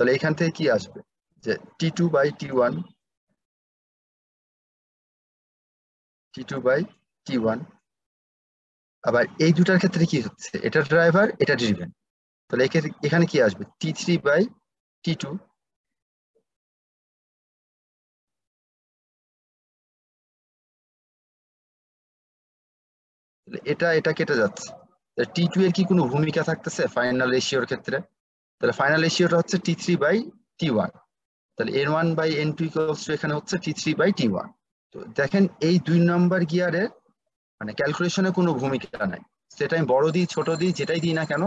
তাহলে এখান থেকে কি আসবে? যে T two by T one T two by T one আবার এই দুটার ক্ষেত্রে কি হচ্ছে? এটা ড্রাইভার এটা ড্রিভেন তাহলে এখানে কি আসবে? T three by T two এটা এটা কেটে যাচ্ছে। টি টু এর কি কোনো ভূমিকা থাকতেছে? ফাইনাল রেশিওর ক্ষেত্রে? তাহলে ফাইনাল রেশিওটা হচ্ছে T three by T one তাহলে N one by N two two এখানে হচ্ছে T three by T one তো দেখেন এই দুই নম্বর গিয়ারের মানে ক্যালকুলেশনে কোনো ভূমিকা নাই। সেটা আমি বড় দিই, ছোট দিই, যেটাই দিই না কেন,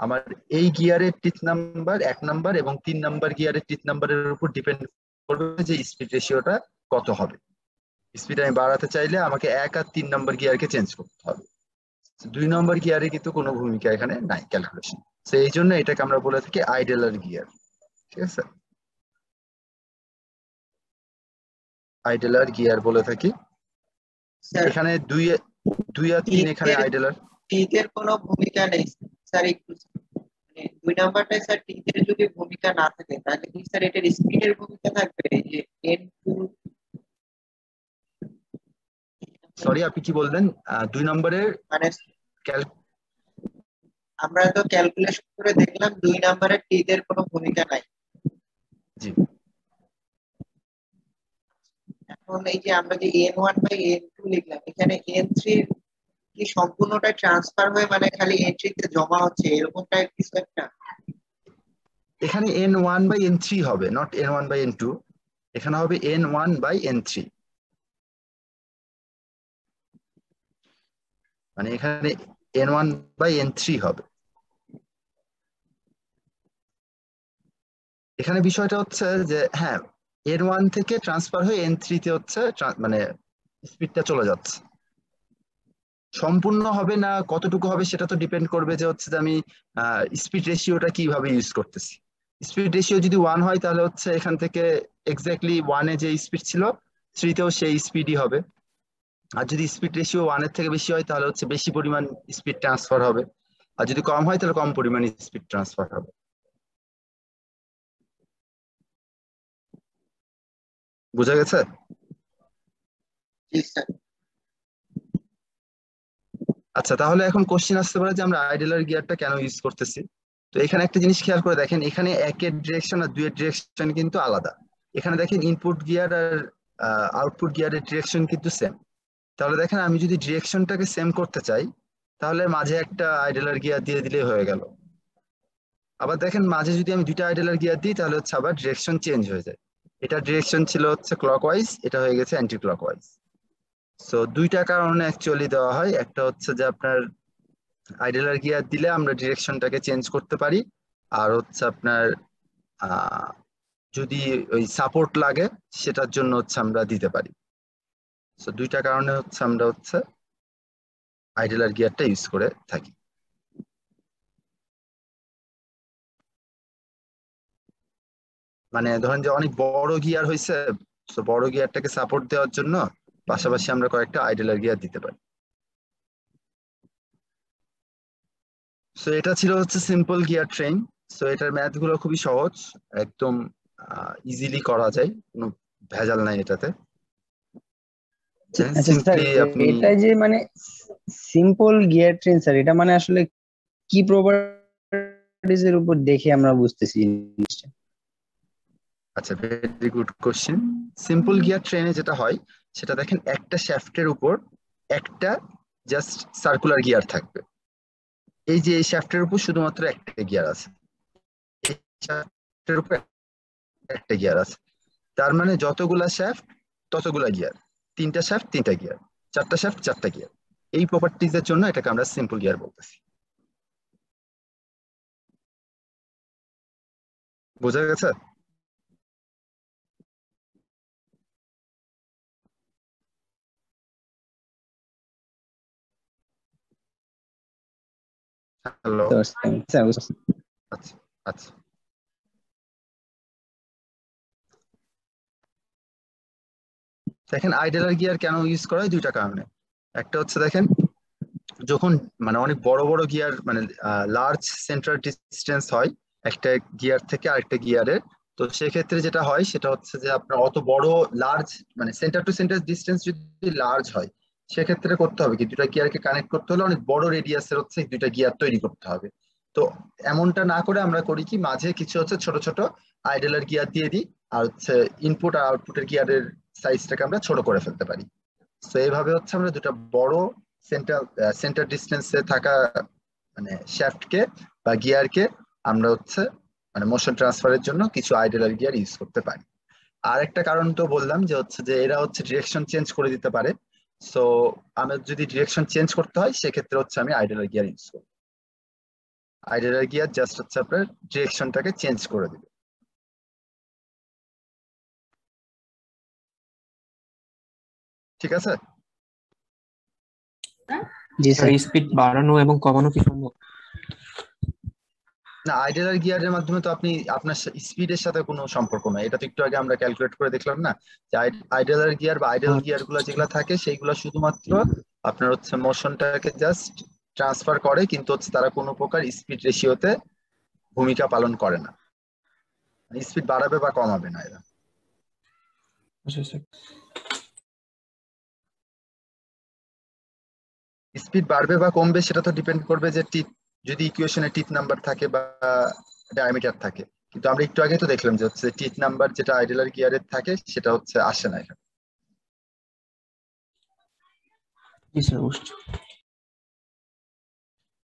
আমার এই গিয়ারের টিথ নাম্বার এক নাম্বার এবং তিন নাম্বার গিয়ারের টিথ নাম্বারের উপর ডিপেন্ড করবে যে স্পিড রেশিওটা কত হবে। স্পিড আমি বাড়াতে চাইলে আমাকে এক আর তিন নম্বর গিয়ারকে চেঞ্জ করতে হবে। দুই নম্বর গিয়ারে কিন্তু কোনো ভূমিকা এখানে নাই ক্যালকুলেশন তো এই জন্য এটাকে আমরা বলে থাকি আইডেলার গিয়ার ঠিক আছে? আইডেলার গিয়ার বলে থাকি। এখানে দুই দুই আর তিন এখানে আইডেলার টিথের কোনো ভূমিকা নেই স্যার একটু মানে দুই নাম্বারটায় স্যার টিথের যদি ভূমিকা না থাকে তাহলে কি স্যার এটার স্পিডের ভূমিকা থাকবে? যে এন টু সরি আপনি কি বললেন দুই নম্বরের মানে আমরা তো ক্যালকুলেশন করে দেখলাম দুই নম্বরের টিদের কোনো ভূমিকা নাই। জি। এখন এই যে আমরা যে N one by N two লিখলাম এখানে এন থ্রি কি সম্পূর্ণটা ট্রান্সফার হয়ে মানে খালি এন এন্ট্রিতে জমা হচ্ছে এরকমটা কিছু একটা? এখানে N one by N three হবে not N one by N two এখানে হবে N one by N three মানে এখানে N one by N three হবে। এখানে বিষয়টা হচ্ছে যে হ্যাঁ এন ওয়ান থেকে ট্রান্সফার হয়ে এন থ্রিতে হচ্ছে মানে স্পিডটা চলে যাচ্ছে। সম্পূর্ণ হবে না, কতটুকু হবে সেটা তো ডিপেন্ড করবে যে হচ্ছে যে আমি স্পিড রেশিওটা কীভাবে ইউজ করতেছি। স্পিড রেশিও যদি ওয়ান হয় তাহলে হচ্ছে এখান থেকে এক্স্যাক্টলি ওয়ানে যে স্পিড ছিল থ্রিতেও সেই স্পিডই হবে। আর যদি স্পিড রেশিও ওয়ানের থেকে বেশি হয় তাহলে হচ্ছে বেশি পরিমাণ স্পিড ট্রান্সফার হবে। আর যদি কম হয় তাহলে কম পরিমাণ স্পিড ট্রান্সফার হবে। বুঝা গেছে? আচ্ছা তাহলে এখন কোশ্চেন আসতে পারে যে আমরা আইডেলার গিয়ারটা কেন ইউজ করতেছি? তো এখানে একটা জিনিস খেয়াল করে দেখেন এখানে একের ডিরেকশন আর দুইয়ের ডিরেকশন কিন্তু আলাদা। এখানে দেখেন ইনপুট গিয়ার আর আউটপুট গিয়ারের ডিরেকশন কিন্তু সেম তাহলে দেখেন আমি যদি ডিরেকশনটাকে সেম করতে চাই, তাহলে মাঝে একটা আইডেলার গিয়ার দিয়ে দিলেই হয়ে গেল। আবার দেখেন মাঝে যদি আমি দুইটা আইডেলার গিয়ার দিই, তাহলে হচ্ছে আবার ডিরেকশন চেঞ্জ হয়ে যায়। এটা ডিরেকশন ছিল হচ্ছে ক্লকওয়াইজ এটা হয়ে গেছে অ্যান্টি ক্লকওয়াইজ সো দুইটা কারণে অ্যাকচুয়ালি দেওয়া হয়। একটা হচ্ছে যে আপনার আইডেলার গিয়ার দিলে আমরা ডিরেকশনটাকে চেঞ্জ করতে পারি। আর হচ্ছে আপনার যদি ওই সাপোর্ট লাগে, সেটার জন্য হচ্ছে আমরা দিতে পারি। সো দুইটা কারণে হচ্ছে আমরা হচ্ছে আইডেলার গিয়ারটা ইউজ করে থাকি। মানে ধরেন যে অনেক বড় গিয়ার হয়েছে তো বড় গিয়ারটাকে সাপোর্ট দেওয়ার জন্য পাশাপাশি আমরা কয়েকটা আইডেলার গিয়ার দিতে পারি। সো এটা ছিল হচ্ছে সিম্পল গিয়ার ট্রেন সো এটার ম্যাথগুলো খুবই সহজ, একদম ইজিলি করা যায়, কোনো ভেজাল নাই এটাতে। এটা যে মানে সিম্পল গিয়ার ট্রেন স্যার এটা মানে আসলে কি প্রপার্টিজ এর উপর দেখে আমরা বুঝতেছি জিনিসটা? আচ্ছা very good question simple gear ট্রেনে যেটা হয় সেটা দেখেন একটা শ্যাফটের উপর একটা জাস্ট সার্কুলার গিয়ার থাকবে। এই যে এই শ্যাফটের উপর শুধুমাত্র একটা গিয়ার আছে। শ্যাফটের উপর একটা গিয়ার আছে। তার মানে যতগুলা শ্যাফট ততগুলা গিয়ার তিনটা শ্যাফট তিনটা গিয়ার চারটা শ্যাফট চারটা গিয়ার এই প্রপার্টিজের জন্য এটাকে আমরা সিম্পল গিয়ার বলতেছি। বোঝা গেছে? হ্যালো আচ্ছা আচ্ছা। দেখেন আইডেলার গিয়ার কেন ইউজ করা হয়? দুইটা কারণে। একটা হচ্ছে দেখেন, যখন মানে অনেক বড় বড় গিয়ার মানে লার্জ সেন্ট্রাল ডিস্টেন্স হয়, একটা গিয়ার থেকে আরেকটা গিয়ারে তো সেক্ষেত্রে যেটা হয়, সেটা হচ্ছে যে আপনার অত বড় লার্জ মানে সেন্টার টু সেন্টার ডিস্টেন্স যদি লার্জ হয়, সেক্ষেত্রে করতে হবে কি? দুটা গিয়ারকে কানেক্ট করতে হলে অনেক বড় রেডিয়াসের হচ্ছে দুইটা গিয়ার তৈরি করতে হবে। তো এমনটা না করে আমরা করি কি? মাঝে কিছু হচ্ছে ছোট ছোট আইডেলার গিয়ার দিয়ে দিই, আর হচ্ছে ইনপুট আর আউটপুটের গিয়ারের সাইজটাকে আমরা ছোট করে ফেলতে পারি। তো এইভাবে হচ্ছে আমরা দুটা বড় সেন্টার সেন্টার ডিস্টেন্সে থাকা মানে শ্যাফটকে বা গিয়ারকে আমরা হচ্ছে মানে মোশন ট্রান্সফারের জন্য কিছু আইডেলার গিয়ার ইউজ করতে পারি। আর একটা কারণ তো বললাম যে হচ্ছে যে এরা হচ্ছে ডিরেকশন চেঞ্জ করে দিতে পারে। সো আমার যদি ডিরেকশন চেঞ্জ করতে হয়, সেক্ষেত্রে হচ্ছে আমি আইডেলার গিয়ার ইউজ করব। আইডেলার গিয়ার জাস্ট হচ্ছে আপনার ডিরেকশনটাকে চেঞ্জ করে দিবে। ঠিক আছে? জি স্যার স্পিড বাড়ানো এবং কমানো কি সম্ভব? না আইডেলার গিয়ারের মাধ্যমে তো আপনি আপনার স্পিডের সাথে কোনো সম্পর্ক নাই। এটা তো একটু আগে আমরা ক্যালকুলেট করে দেখলাম না? যে আইডেলার গিয়ার বা আইডেল গিয়ারগুলো যেগুলো থাকে সেইগুলো শুধুমাত্র আপনার হচ্ছে মোশনটাকে জাস্ট ট্রান্সফার করে কিন্তু হচ্ছে তারা কোনো প্রকার স্পিড রেশিওতে ভূমিকা পালন করে না। স্পিড বাড়াবে বা কমাবে না এরা। স্পিড বাড়বে বা কমবে সেটা তো ডিপেন্ড করবে যে টিপ যদি ইকুয়েশনে টিপ নাম্বার থাকে বা ডায়ামিটার থাকে। কিন্তু আমরা একটু আগে তো দেখলাম যে হচ্ছে টিপ নাম্বার যেটা আইডেলার গিয়ারের থাকে সেটা হচ্ছে আসে না এখানে।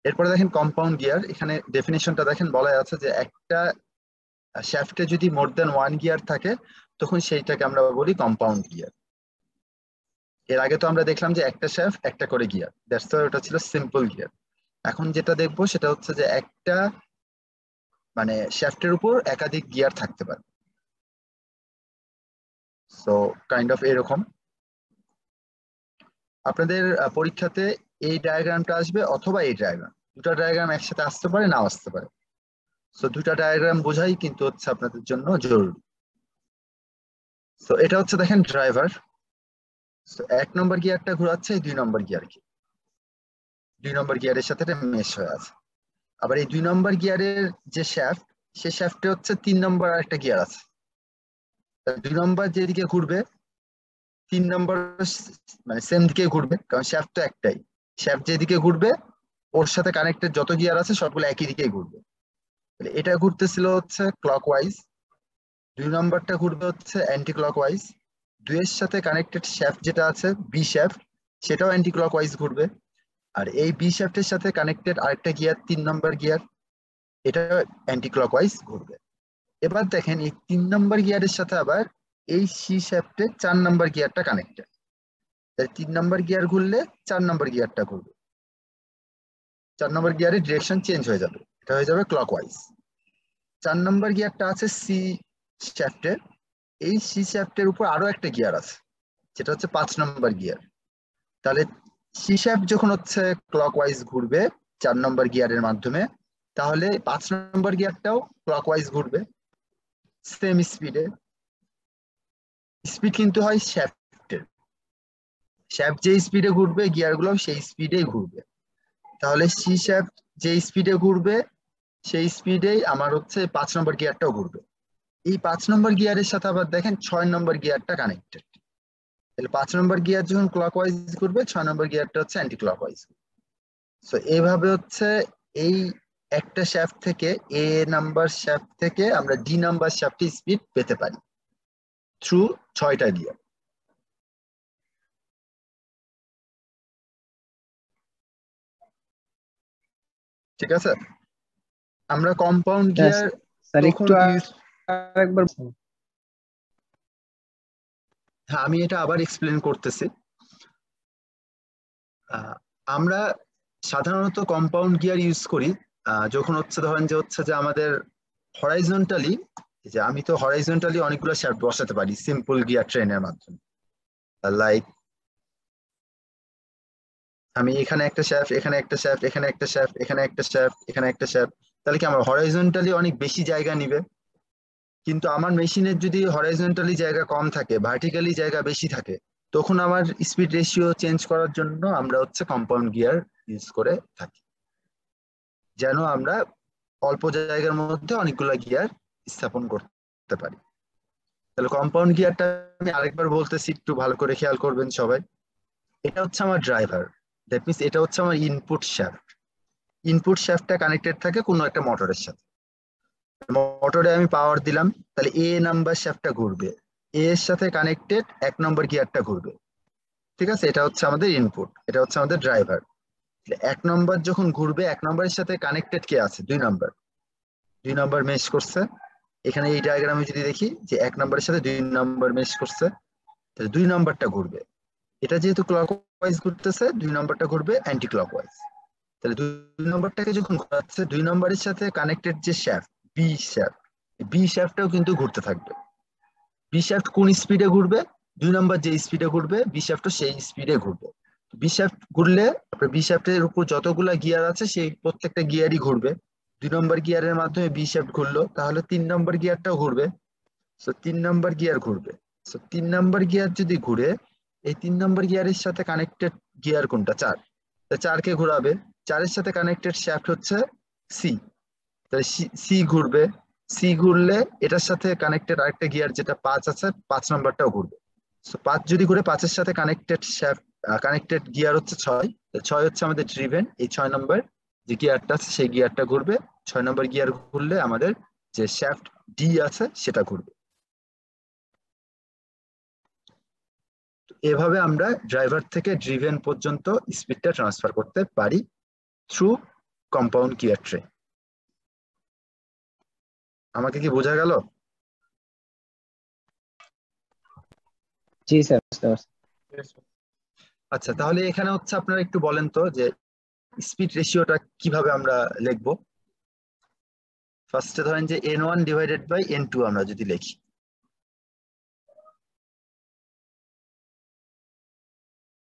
এরপরে দেখেন কম্পাউন্ড গিয়ার এখানে ডেফিনেশনটা দেখেন বলা আছে যে একটা শ্যাফটে যদি মোর দেন ওয়ান গিয়ার থাকে তখন সেইটাকে আমরা বলি কম্পাউন্ড গিয়ার এর আগে তো আমরা দেখলাম যে একটা শ্যাফট একটা করে গিয়ার। দ্যাটস ওটা ছিল সিম্পল গিয়ার। এখন যেটা দেখব সেটা হচ্ছে যে একটা মানে শ্যাফটের উপর একাধিক গিয়ার থাকতে পারে। সো কাইন্ড অফ এরকম। আপনাদের পরীক্ষাতে এই ডায়াগ্রামটা আসবে অথবা এই ডায়াগ্রাম দুটা ডায়াগ্রাম একসাথে আসতে পারে, নাও আসতে পারে। সো দুটা ডায়াগ্রাম বোঝাই কিন্তু হচ্ছে আপনাদের জন্য জরুরি। সো এটা হচ্ছে দেখেন ড্রাইভার এক নম্বর গিয়ারটা ঘোরাচ্ছে দুই নম্বর গিয়ার গিয়ারকে দুই নম্বর গিয়ারের সাথে এটা মেশ হয়ে আছে। আবার এই দুই নম্বর গিয়ারের যে শ্যাফট সে শ্যাফটে হচ্ছে তিন নম্বর আর একটা গিয়ার আছে। দুই নম্বর যেদিকে ঘুরবে, তিন নম্বর মানে সেম দিকে ঘুরবে, কারণ শ্যাফট তো একটাই। শ্যাফট যেদিকে ঘুরবে, ওর সাথে কানেক্টেড যত গিয়ার আছে, সবগুলো একই দিকেই ঘুরবে। এটা ঘুরতেছিল হচ্ছে ক্লক ওয়াইজ দুই নম্বরটা ঘুরবে হচ্ছে অ্যান্টি ক্লক ওয়াইজ দুইয়ের সাথে কানেক্টেড শ্যাফট যেটা আছে বি শ্যাফট সেটাও অ্যান্টি ক্লক ওয়াইজ ঘুরবে। আর এই বি শ্যাফটের সাথে কানেক্টেড আরেকটা গিয়ার তিন নম্বর গিয়ার এটা অ্যান্টি ক্লক ওয়াইজ ঘুরবে। এবার দেখেন, এই তিন নম্বর গিয়ারের সাথে আবার এই সি শ্যাফটে চার নম্বর গিয়ারটা কানেক্টেড তাই তিন নম্বর গিয়ার ঘুরলে চার নম্বর গিয়ারটা ঘুরবে। চার নম্বর গিয়ারের ডিরেকশন চেঞ্জ হয়ে যাবে। এটা হয়ে যাবে ক্লক ওয়াইজ চার নম্বর গিয়ারটা আছে সি শ্যাফটের এই সি শ্যাফটের উপর আরও একটা গিয়ার আছে, যেটা হচ্ছে পাঁচ নম্বর গিয়ার তাহলে সি শ্যাফট যখন হচ্ছে ক্লক ওয়াইজ ঘুরবে চার নম্বর গিয়ারের মাধ্যমে, তাহলে পাঁচ নম্বর গিয়ারটাও ক্লক ওয়াইজ ঘুরবে সেম স্পিডে স্পিড কিন্তু হয় শ্যাফটের শ্যাফট যে স্পিডে ঘুরবে গিয়ারগুলো সেই স্পিডেই ঘুরবে। তাহলে সি শ্যাফট যে স্পিডে ঘুরবে, সেই স্পিডেই আমার হচ্ছে পাঁচ নম্বর গিয়ারটাও ঘুরবে। এই পাঁচ নম্বর গিয়ারের সাথে আবার দেখেন ছয় নম্বর গিয়ারটা কানেক্টেড তাহলে পাঁচ নম্বর গিয়ার যখন ক্লক ওয়াইজ ঘুরবে ছয় নম্বর গিয়ারটা হচ্ছে অ্যান্টি ক্লক ওয়াইজ সো এইভাবে হচ্ছে এই একটা শ্যাফট থেকে এ নাম্বার শ্যাফট থেকে আমরা ডি নাম্বার শ্যাফটে স্পিড পেতে পারি থ্রু ছয়টা গিয়ার ঠিক আছে? আমরা কম্পাউন্ড গিয়ার স্যার একটু আরেকবার হ্যাঁ আমি এটা আবার এক্সপ্লেন করতেছি। আমরা সাধারণত কম্পাউন্ড গিয়ার ইউজ করি। যখন হচ্ছে ধরেন যে হচ্ছে যে আমাদের হরাইজন্টালি যে আমি তো হরাইজন্টালি অনেকগুলো শ্যাফট বসাতে পারি সিম্পল গিয়ার ট্রেনের মাধ্যমে। লাইক আমি এখানে একটা শ্যাফ এখানে একটা শ্যাফ এখানে একটা শ্যাফ এখানে একটা শ্যাফ এখানে একটা শ্যাফ তাহলে কি আমার হরাইজন্টালি অনেক বেশি জায়গা নিবে? কিন্তু আমার মেশিনের যদি হরাইজন্টালি জায়গা কম থাকে ভার্টিক্যালি জায়গা বেশি থাকে, তখন আমার স্পিড রেশিও চেঞ্জ করার জন্য আমরা হচ্ছে কম্পাউন্ড গিয়ার ইউজ করে থাকি। যেন আমরা অল্প জায়গার মধ্যে অনেকগুলো গিয়ার স্থাপন করতে পারি। তাহলে কম্পাউন্ড গিয়ারটা আমি আরেকবার বলতেছি, একটু ভালো করে খেয়াল করবেন সবাই। এটা হচ্ছে আমার ড্রাইভার দ্যাট মিনস এটা হচ্ছে আমার ইনপুট শ্যাফট ইনপুট শ্যাফটটা কানেক্টেড থাকে কোনো একটা মোটরের সাথে। মোটরে আমি পাওয়ার দিলাম, তাহলে এ নাম্বার শ্যাফটটা ঘুরবে। এ এর সাথে কানেক্টেড এক নম্বর গিয়ারটা ঘুরবে। ঠিক আছে? এটা হচ্ছে আমাদের ইনপুট এটা হচ্ছে আমাদের ড্রাইভার এক নম্বর যখন ঘুরবে, এক নম্বরের সাথে কানেক্টেড কে আছে? দুই নম্বর দুই নম্বর মেশ করছে। এখানে এই ডায়াগ্রামে যদি দেখি যে এক নম্বরের সাথে দুই নম্বর মেশ করছে, তাহলে দুই নম্বরটা ঘুরবে। এটা যেহেতু ক্লকওয়াইজ ঘুরতেছে, দুই নম্বরটা ঘুরবে অ্যান্টি ক্লকওয়াইজ তাহলে দুই নম্বরটাকে যখন ঘোরাচ্ছে, দুই নম্বরের সাথে কানেক্টেড যে শ্যাফট বি শ্যাফট বি শ্যাফটটাও কিন্তু ঘুরতে থাকবে। বি শ্যাফট কোন স্পিডে ঘুরবে? দুই নম্বর যে স্পিডে ঘুরবে বি শ্যাফটও সেই স্পিডে ঘুরবে। বি শ্যাফট ঘুরলে, আপনার বি শ্যাফটের উপর যতগুলা গিয়ার আছে, সেই প্রত্যেকটা গিয়ারই ঘুরবে। দুই নম্বর গিয়ারের মাধ্যমে বি শ্যাফট ঘুরলো, তাহলে তিন নম্বর গিয়ারটাও ঘুরবে। সো তিন নম্বর গিয়ার ঘুরবে। সো তিন নম্বর গিয়ার যদি ঘুরে, এই তিন নম্বর গিয়ারের সাথে কানেক্টেড গিয়ার কোনটা? চার। চারকে ঘোরাবে। চারের সাথে কানেক্টেড শ্যাফট হচ্ছে সি তাহলে সি ঘুরবে। সি ঘুরলে এটার সাথে কানেক্টেড আরেকটা গিয়ার যেটা পাঁচ আছে, পাঁচ নম্বরটাও ঘুরবে। সো পাঁচ যদি ঘুরে পাঁচের সাথে কানেক্টেড কানেক্টেড গিয়ার হচ্ছে ছয়। ছয় হচ্ছে আমাদের ড্রিভেন এই ছয় নম্বর যে গিয়ারটা আছে, সেই গিয়ারটা ঘুরবে। ছয় নম্বর গিয়ার ঘুরলে আমাদের যে শ্যাফট ডি আছে, সেটা ঘুরবে। এভাবে আমরা ড্রাইভার থেকে ড্রিভেন পর্যন্ত স্পিডটা ট্রান্সফার করতে পারি থ্রু কম্পাউন্ড গিয়ার ট্রে আমাকে কি বোঝা গেল? জি স্যার বুঝতে পারছি। আচ্ছা তাহলে এখানে হচ্ছে আপনারা একটু বলেন তো যে স্পিড রেশিওটা কীভাবে আমরা লিখব? ফার্স্টে ধরেন যে N one divided by N two আমরা যদি লিখি।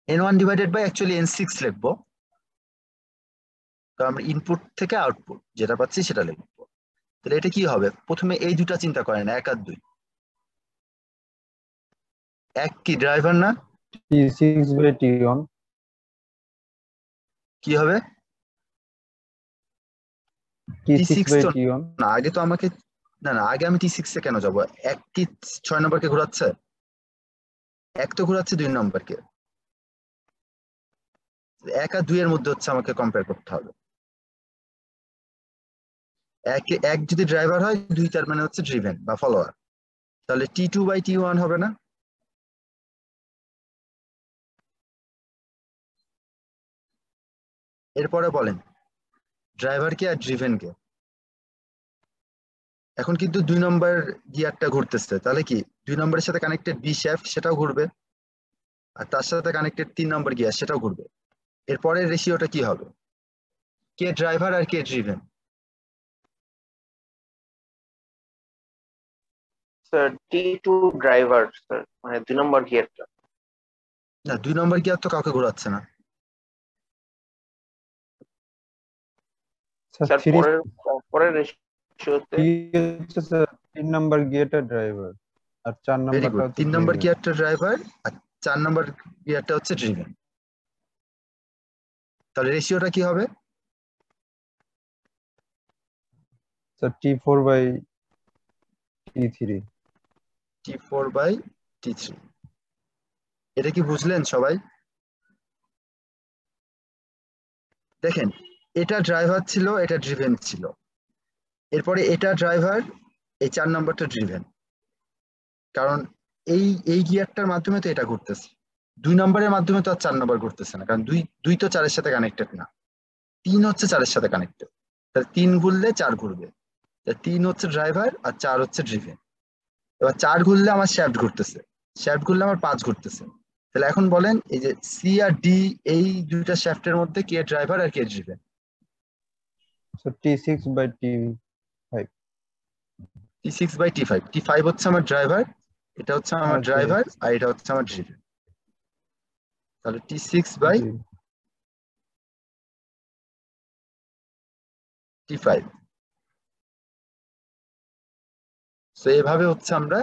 N one divided by actually N six লিখব। তো আমরা ইনপুট থেকে আউটপুট যেটা পাচ্ছি সেটা লিখব। তাহলে এটা কি হবে? প্রথমে এই দুটা চিন্তা করেন এক আর দুই। এক কি ড্রাইভার না? কি হবে? টি T6 সিক্স বাই তো- টি ওয়ান না আগে তো আমাকে না না আগে আমি টি সিক্সে কেন যাব? এক কি ছয় নম্বরকে ঘোরাচ্ছে? এক তো ঘোরাচ্ছে দুই নম্বরকে। এক আর দুই এর মধ্যে হচ্ছে আমাকে কম্পেয়ার করতে হবে। এক এক যদি ড্রাইভার হয়, দুই তার মানে হচ্ছে ড্রিভেন বা ফলোয়ার তাহলে T two by T one হবে না? এরপরে বলেন ড্রাইভারকে আর ড্রিভেনকে এখন কিন্তু দুই নম্বর গিয়ারটা ঘুরতেছে। তাহলে কি, দুই নম্বরের সাথে কানেক্টেড বি শ্যাফট সেটাও ঘুরবে? আর তার সাথে কানেক্টেড তিন নম্বর গিয়ার সেটাও ঘুরবে। এরপরের রেশিওটা কি হবে? কে ড্রাইভার আর কে driven sir T two driver sir মানে দুই নম্বর গিয়ারটা না দুই নম্বর গিয়ার তো কাউকে ঘোরাচ্ছে না। স্যার স্যার পরের পরের রেশিওতে স্যার তিন নাম্বার গিয়ারটা ড্রাইভার আর চার নাম্বারটা তিন নম্বর। গিয়ারটা ড্রাইভার আর চার নম্বর গিয়ারটা হচ্ছে ড্রিভেন তাহলে রেশিওটা কি হবে? Sir T four by T three T four by T three এটা কি বুঝলেন সবাই? দেখেন, এটা ড্রাইভার ছিল, এটা ড্রিভেন ছিল। এরপরে এটা ড্রাইভার এই চার নম্বরটা ড্রিভেন কারণ এই এই গিয়ারটার মাধ্যমে তো এটা ঘুরতেছে। দুই নম্বরের মাধ্যমে তো আর চার নম্বর ঘুরতেছে না, কারণ দুই দুই তো চারের সাথে কানেক্টেড না। তিন হচ্ছে চারের সাথে কানেক্টেড তাহলে তিন ঘুরলে চার ঘুরবে। তিন হচ্ছে ড্রাইভার আর চার হচ্ছে ড্রিভেন এবার চার ঘুরলে আমার শ্যাফট ঘুরতেছে। শ্যাফট ঘুরলে আমার পাঁচ ঘুরতেছে। তাহলে এখন বলেন এই যে সি আর ডি এই দুইটা শ্যাফটের মধ্যে কে ড্রাইভার আর কে driven T six by T T six by T five T five হচ্ছে আমার ড্রাইভার এটা হচ্ছে আমার আচ্ছা। ড্রাইভার আর এটা হচ্ছে আমার ড্রিভেন তাহলে T six by T five তো এভাবে হচ্ছে আমরা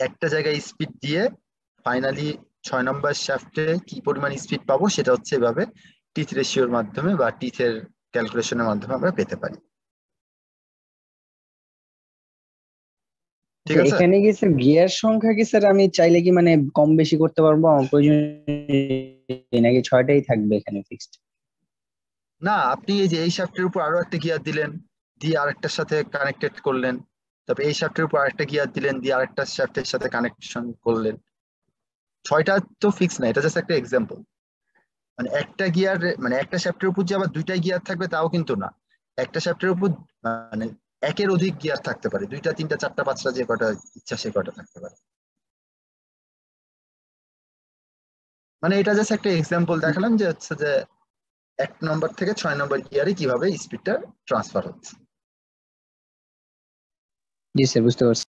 একটা জায়গায় স্পিড দিয়ে ফাইনালি ছয় নম্বর শ্যাফটে কি পরিমাণ স্পিড পাবো সেটা হচ্ছে এভাবে টিথ রেশিওর মাধ্যমে বা টিথের ক্যালকুলেশনের মাধ্যমে আমরা পেতে পারি। ঠিক আছে? এখানে কি স্যার গিয়ার সংখ্যা কি স্যার আমি চাইলে কি মানে কম বেশি করতে পারব? আমার প্রয়োজন নাকি ছয়টাই থাকবে এখানে ফিক্সড না আপনি এই যে এই শ্যাফটের উপর আরও একটা গিয়ার দিলেন দিয়ে আরেকটার সাথে কানেক্টেড করলেন তারপর এই শাফটের উপর আরেকটা গিয়ার দিলেন, দিয়ে আরেকটা শাফটের সাথে কানেকশন করলেন। ছয়টা তো ফিক্স না, এটা জাস্ট একটা এক্সাম্পল মানে একটা গিয়ার মানে একটা শ্যাফটের উপর যে আবার দুইটা গিয়ার থাকবে, তাও কিন্তু না। একটা শ্যাফটের উপর মানে একের অধিক গিয়ার থাকতে পারে। দুইটা, তিনটা, চারটা, পাঁচটা, যে কটা ইচ্ছা, সে কটা থাকতে পারে। মানে এটা জাস্ট একটা এক্সাম্পল দেখালাম যে হচ্ছে যে এক নম্বর থেকে ছয় নম্বর গিয়ারে কীভাবে স্পিডটা ট্রান্সফার হচ্ছে। জি স্যার, বুঝতে পারছি।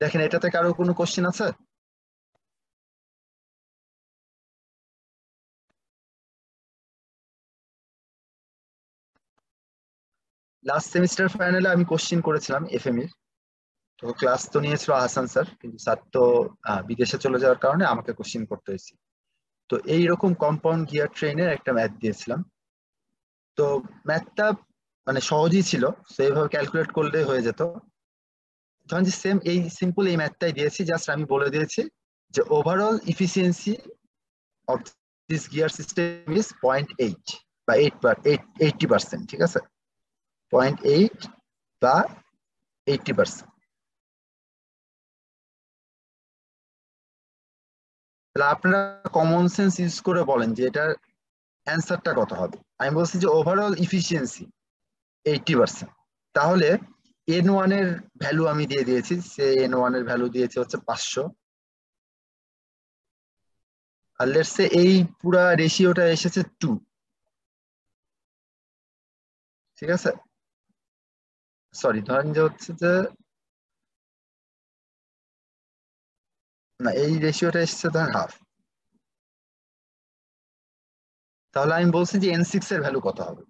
দেখেন, এটাতে কারও কোনো কোশ্চেন আছে? লাস্ট সেমিস্টার ফাইনালে আমি কোশ্চেন করেছিলাম এফএম এর। তো ক্লাস তো নিয়েছিল আহসান স্যার, কিন্তু স্যার তো বিদেশে চলে যাওয়ার কারণে আমাকে কোশ্চেন করতে হয়েছে। তো এইরকম কম্পাউন্ড গিয়ার ট্রেনের একটা ম্যাথ দিয়েছিলাম। তো ম্যাথটা মানে সহজই ছিল, তো এইভাবে ক্যালকুলেট করলে হয়ে যেত। ধরেন যে সেম এই সিম্পল এই ম্যাথটাই দিয়েছি জাস্ট আমি বলে দিয়েছি যে overall efficiency of this gear system is point eight বা এইট এইটটি পার্সেন্ট ঠিক আছে? পয়েন্ট এইট বা এইটটি পার্সেন্ট তাহলে আপনারা কমন সেন্স ইউজ করে বলেন যে এটার অ্যান্সারটা কত হবে। আমি বলছি যে ওভারঅল ইফিসিয়েন্সি এইটটি পার্সেন্ট তাহলে এন ওয়ানের ভ্যালু আমি দিয়ে দিয়েছি, সে এন ওয়ানের ভ্যালু দিয়েছে হচ্ছে পাঁচশো। আর লেটসে এই পুরা রেশিওটা এসেছে টু ঠিক আছে? সরি ধরেন যে হচ্ছে যে না এই রেশিওটা এসেছে ধরেন হাফ তাহলে আমি বলছি যে এন সিক্স এর ভ্যালু কত হবে?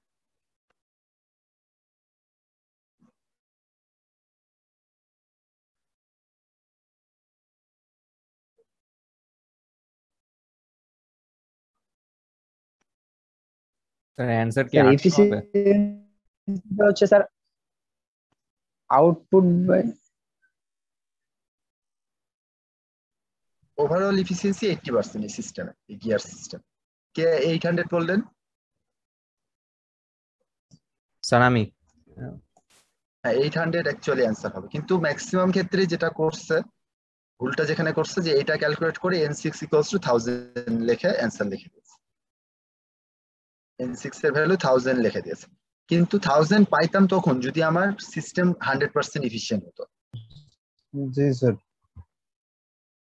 স্যার অ্যান্সার কি স্যার এফিসিয়েন্সি হচ্ছে sir output by overall efficiency eighty percent এই সিস্টেমে এই গিয়ার সিস্টেম কে এইট হান্ড্রেড বললেন? স্যার আমি হ্যাঁ এইট হান্ড্রেড অ্যাকচুয়ালি অ্যান্সার হবে। কিন্তু ম্যাক্সিমাম ক্ষেত্রে যেটা করছে ভুলটা যেখানে করছে যে এটা ক্যালকুলেট করে N six equals to thousand লিখে অ্যান্সার লিখে দিয়েছে। এন সিক্স এর ভ্যালু থাউজেন্ড লিখে দিয়েছে। কিন্তু থাউজেন্ড পাইতাম তখন যদি আমার সিস্টেম হান্ড্রেড পার্সেন্ট ইফিসিয়েন্ট হতো। জি স্যার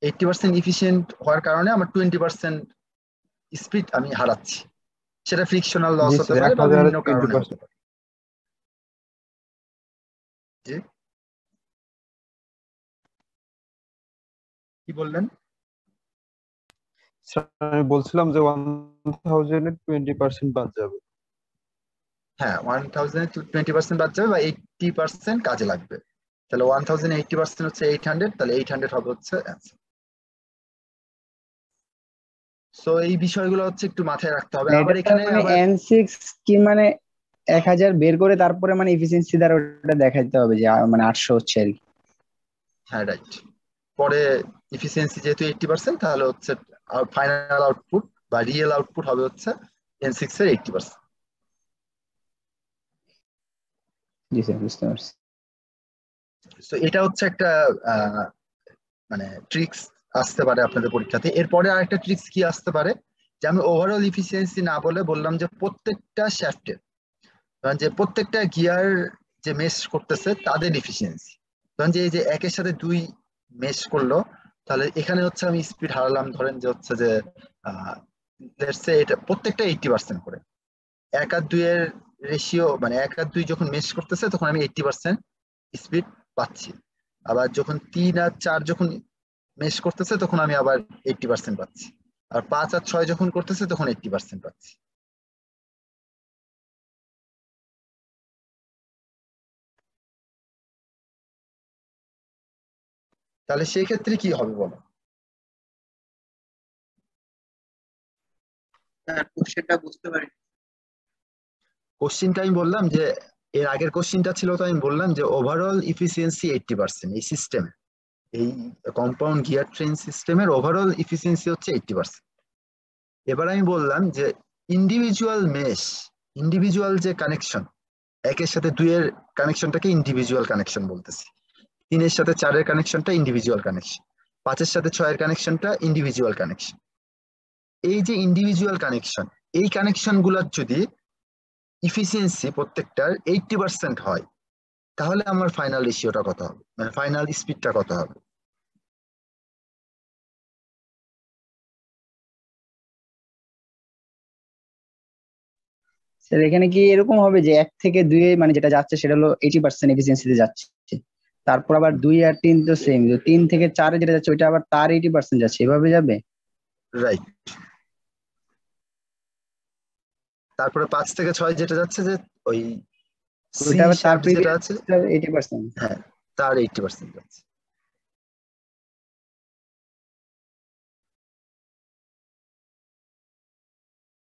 এইটটি পার্সেন্ট ইফিসিয়েন্ট হওয়ার কারণে আমার টোয়েন্টি পার্সেন্ট স্পিড আমি হারাচ্ছি। সেটা ফ্রিকশনাল লস হতে পারে বা বিভিন্ন কারণে হতে পারে। কি বললেন? আমি বলছিলাম যে ওয়ান থাউজেন্ড টোয়েন্টি পার্সেন্ট বাদ যাবে। হ্যাঁ ওয়ান থাউজেন্ড টোয়েন্টি পার্সেন্ট বাদ যাবে বা এইটটি পার্সেন্ট কাজে লাগবে। তাহলে ওয়ান থাউজেন্ড এইটটি পার্সেন্ট হচ্ছে এইট হান্ড্রেড তাহলে এইট হান্ড্রেড হবে হচ্ছে অ্যান্সার সো এই বিষয়গুলো হচ্ছে একটু মাথায় রাখতে হবে। আবার এখানে মানে আবার এন সিক্স কি মানে এক হাজার বের করে তারপরে মানে এফিসিয়েন্সি দ্বারা ওটা দেখাইতে হবে যে মানে আটশো হচ্ছে আর কি। হ্যাঁ রাইট পরে ইফিসিয়েন্সি যেহেতু এইটটি পার্সেন্ট তাহলে হচ্ছে ফাইনাল আউটপুট বা রিয়েল আউটপুট হবে হচ্ছে এন সিক্স এর এইটটি পার্সেন্ট জি স্যার বুঝতে পারছি। তো এটা হচ্ছে একটা মানে ট্রিক্স আসতে পারে আপনাদের পরীক্ষাতে। এরপরে আরেকটা ট্রিক্স কি আসতে পারে? যে আমি ওভারঅল ইফিসিয়েন্সি না বলে বললাম যে প্রত্যেকটা শ্যাফটের যে প্রত্যেকটা গিয়ার যে মেশ করতেছে তাদের ইফিসিয়েন্সি ধরেন যে এই যে একের সাথে দুই মেশ করল, তাহলে এখানে হচ্ছে আমি স্পিড হারালাম। ধরেন যে হচ্ছে যে এটা প্রত্যেকটা এইটটি পার্সেন্ট করে। এক আর দুইয়ের রেশিও মানে এক আর দুই যখন মেশ করতেছে, তখন আমি এইটটি পার্সেন্ট স্পিড পাচ্ছি। আবার যখন তিন আর চার যখন মেশ করতেছে তখন আমি আবার এইটটি পার্সেন্ট পাচ্ছি। আর পাঁচ আর ছয় যখন করতেছে তখন এইটটি পার্সেন্ট পাচ্ছি। তাহলে সেই ক্ষেত্রে কি হবে বলো? কোশ্চেনটা বুঝতে পারি। কোশ্চিনটা আমি বললাম যে এর আগের কোশ্চিনটা ছিল তো আমি বললাম যে ওভারঅল ইফিসিয়েন্সি এইটটি পার্সেন্ট এই সিস্টেমে এই কম্পাউন্ড গিয়ার ট্রেন সিস্টেমের ওভারঅল ইফিসিয়েন্সি হচ্ছে এইটটি পার্সেন্ট এবার আমি বললাম যে ইন্ডিভিজুয়াল মেশ ইন্ডিভিজুয়াল যে কানেকশন একের সাথে দুইয়ের কানেকশনটাকে ইন্ডিভিজুয়াল কানেকশন বলতেছি। তিনের সাথে চারের কানেকশনটা ইন্ডিভিজুয়াল কানেকশন পাঁচের সাথে ছয়ের কানেকশনটা ইন্ডিভিজুয়াল কানেকশন এই যে ইন্ডিভিজুয়াল কানেকশন এই কানেকশনগুলার যদি ইফিসিয়েন্সি প্রত্যেকটার এইটটি পার্সেন্ট হয়, তাহলে আমার ফাইনাল রেশিওটা কত হবে? মানে ফাইনাল স্পিডটা কত হবে? স্যার এখানে কি এরকম হবে যে এক থেকে দুই মানে যেটা যাচ্ছে সেটা হলো এইটি পার্সেন্ট এফিসিয়েন্সিতে যাচ্ছে। তারপর আবার দুই আর তিন তো সেম তিন থেকে চারে যেটা যাচ্ছে ওইটা আবার তার এইটি পার্সেন্ট যাচ্ছে। এভাবে যাবে? রাইট তারপরে পাঁচ থেকে ছয় যেটা যাচ্ছে যে ওই ওইটা আবার তার shaft যেটা আছে এইটি পার্সেন্ট হ্যাঁ তার এইটটি পার্সেন্ট যাচ্ছে।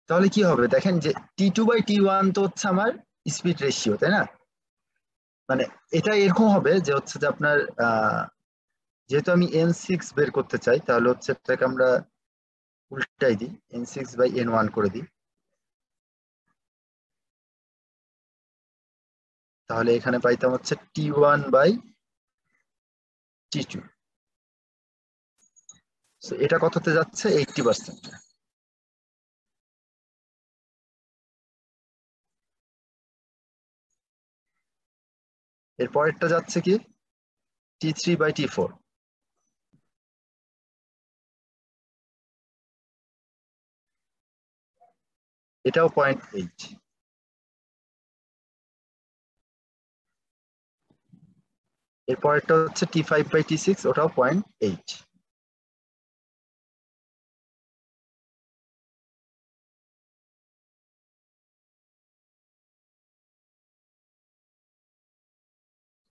তাহলে কি হবে? দেখেন যে T two by T one তো হচ্ছে আমার স্পিড রেশিও তাই না? মানে এটা এরকম হবে যে হচ্ছে যে আপনার যেহেতু আমি এন সিক্স বের করতে চাই, তাহলে হচ্ছে এটাকে আমরা উল্টাই দিই। N six by N one করে দিই। তাহলে এখানে পাইতাম হচ্ছে T one by T two এটা কততে যাচ্ছে? এইটটি পার্সেন্ট এর পরেরটা যাচ্ছে কি? T three by T four এটাও পয়েন্ট এইট এর পরেরটা হচ্ছে T five by T six ওটাও পয়েন্ট এইট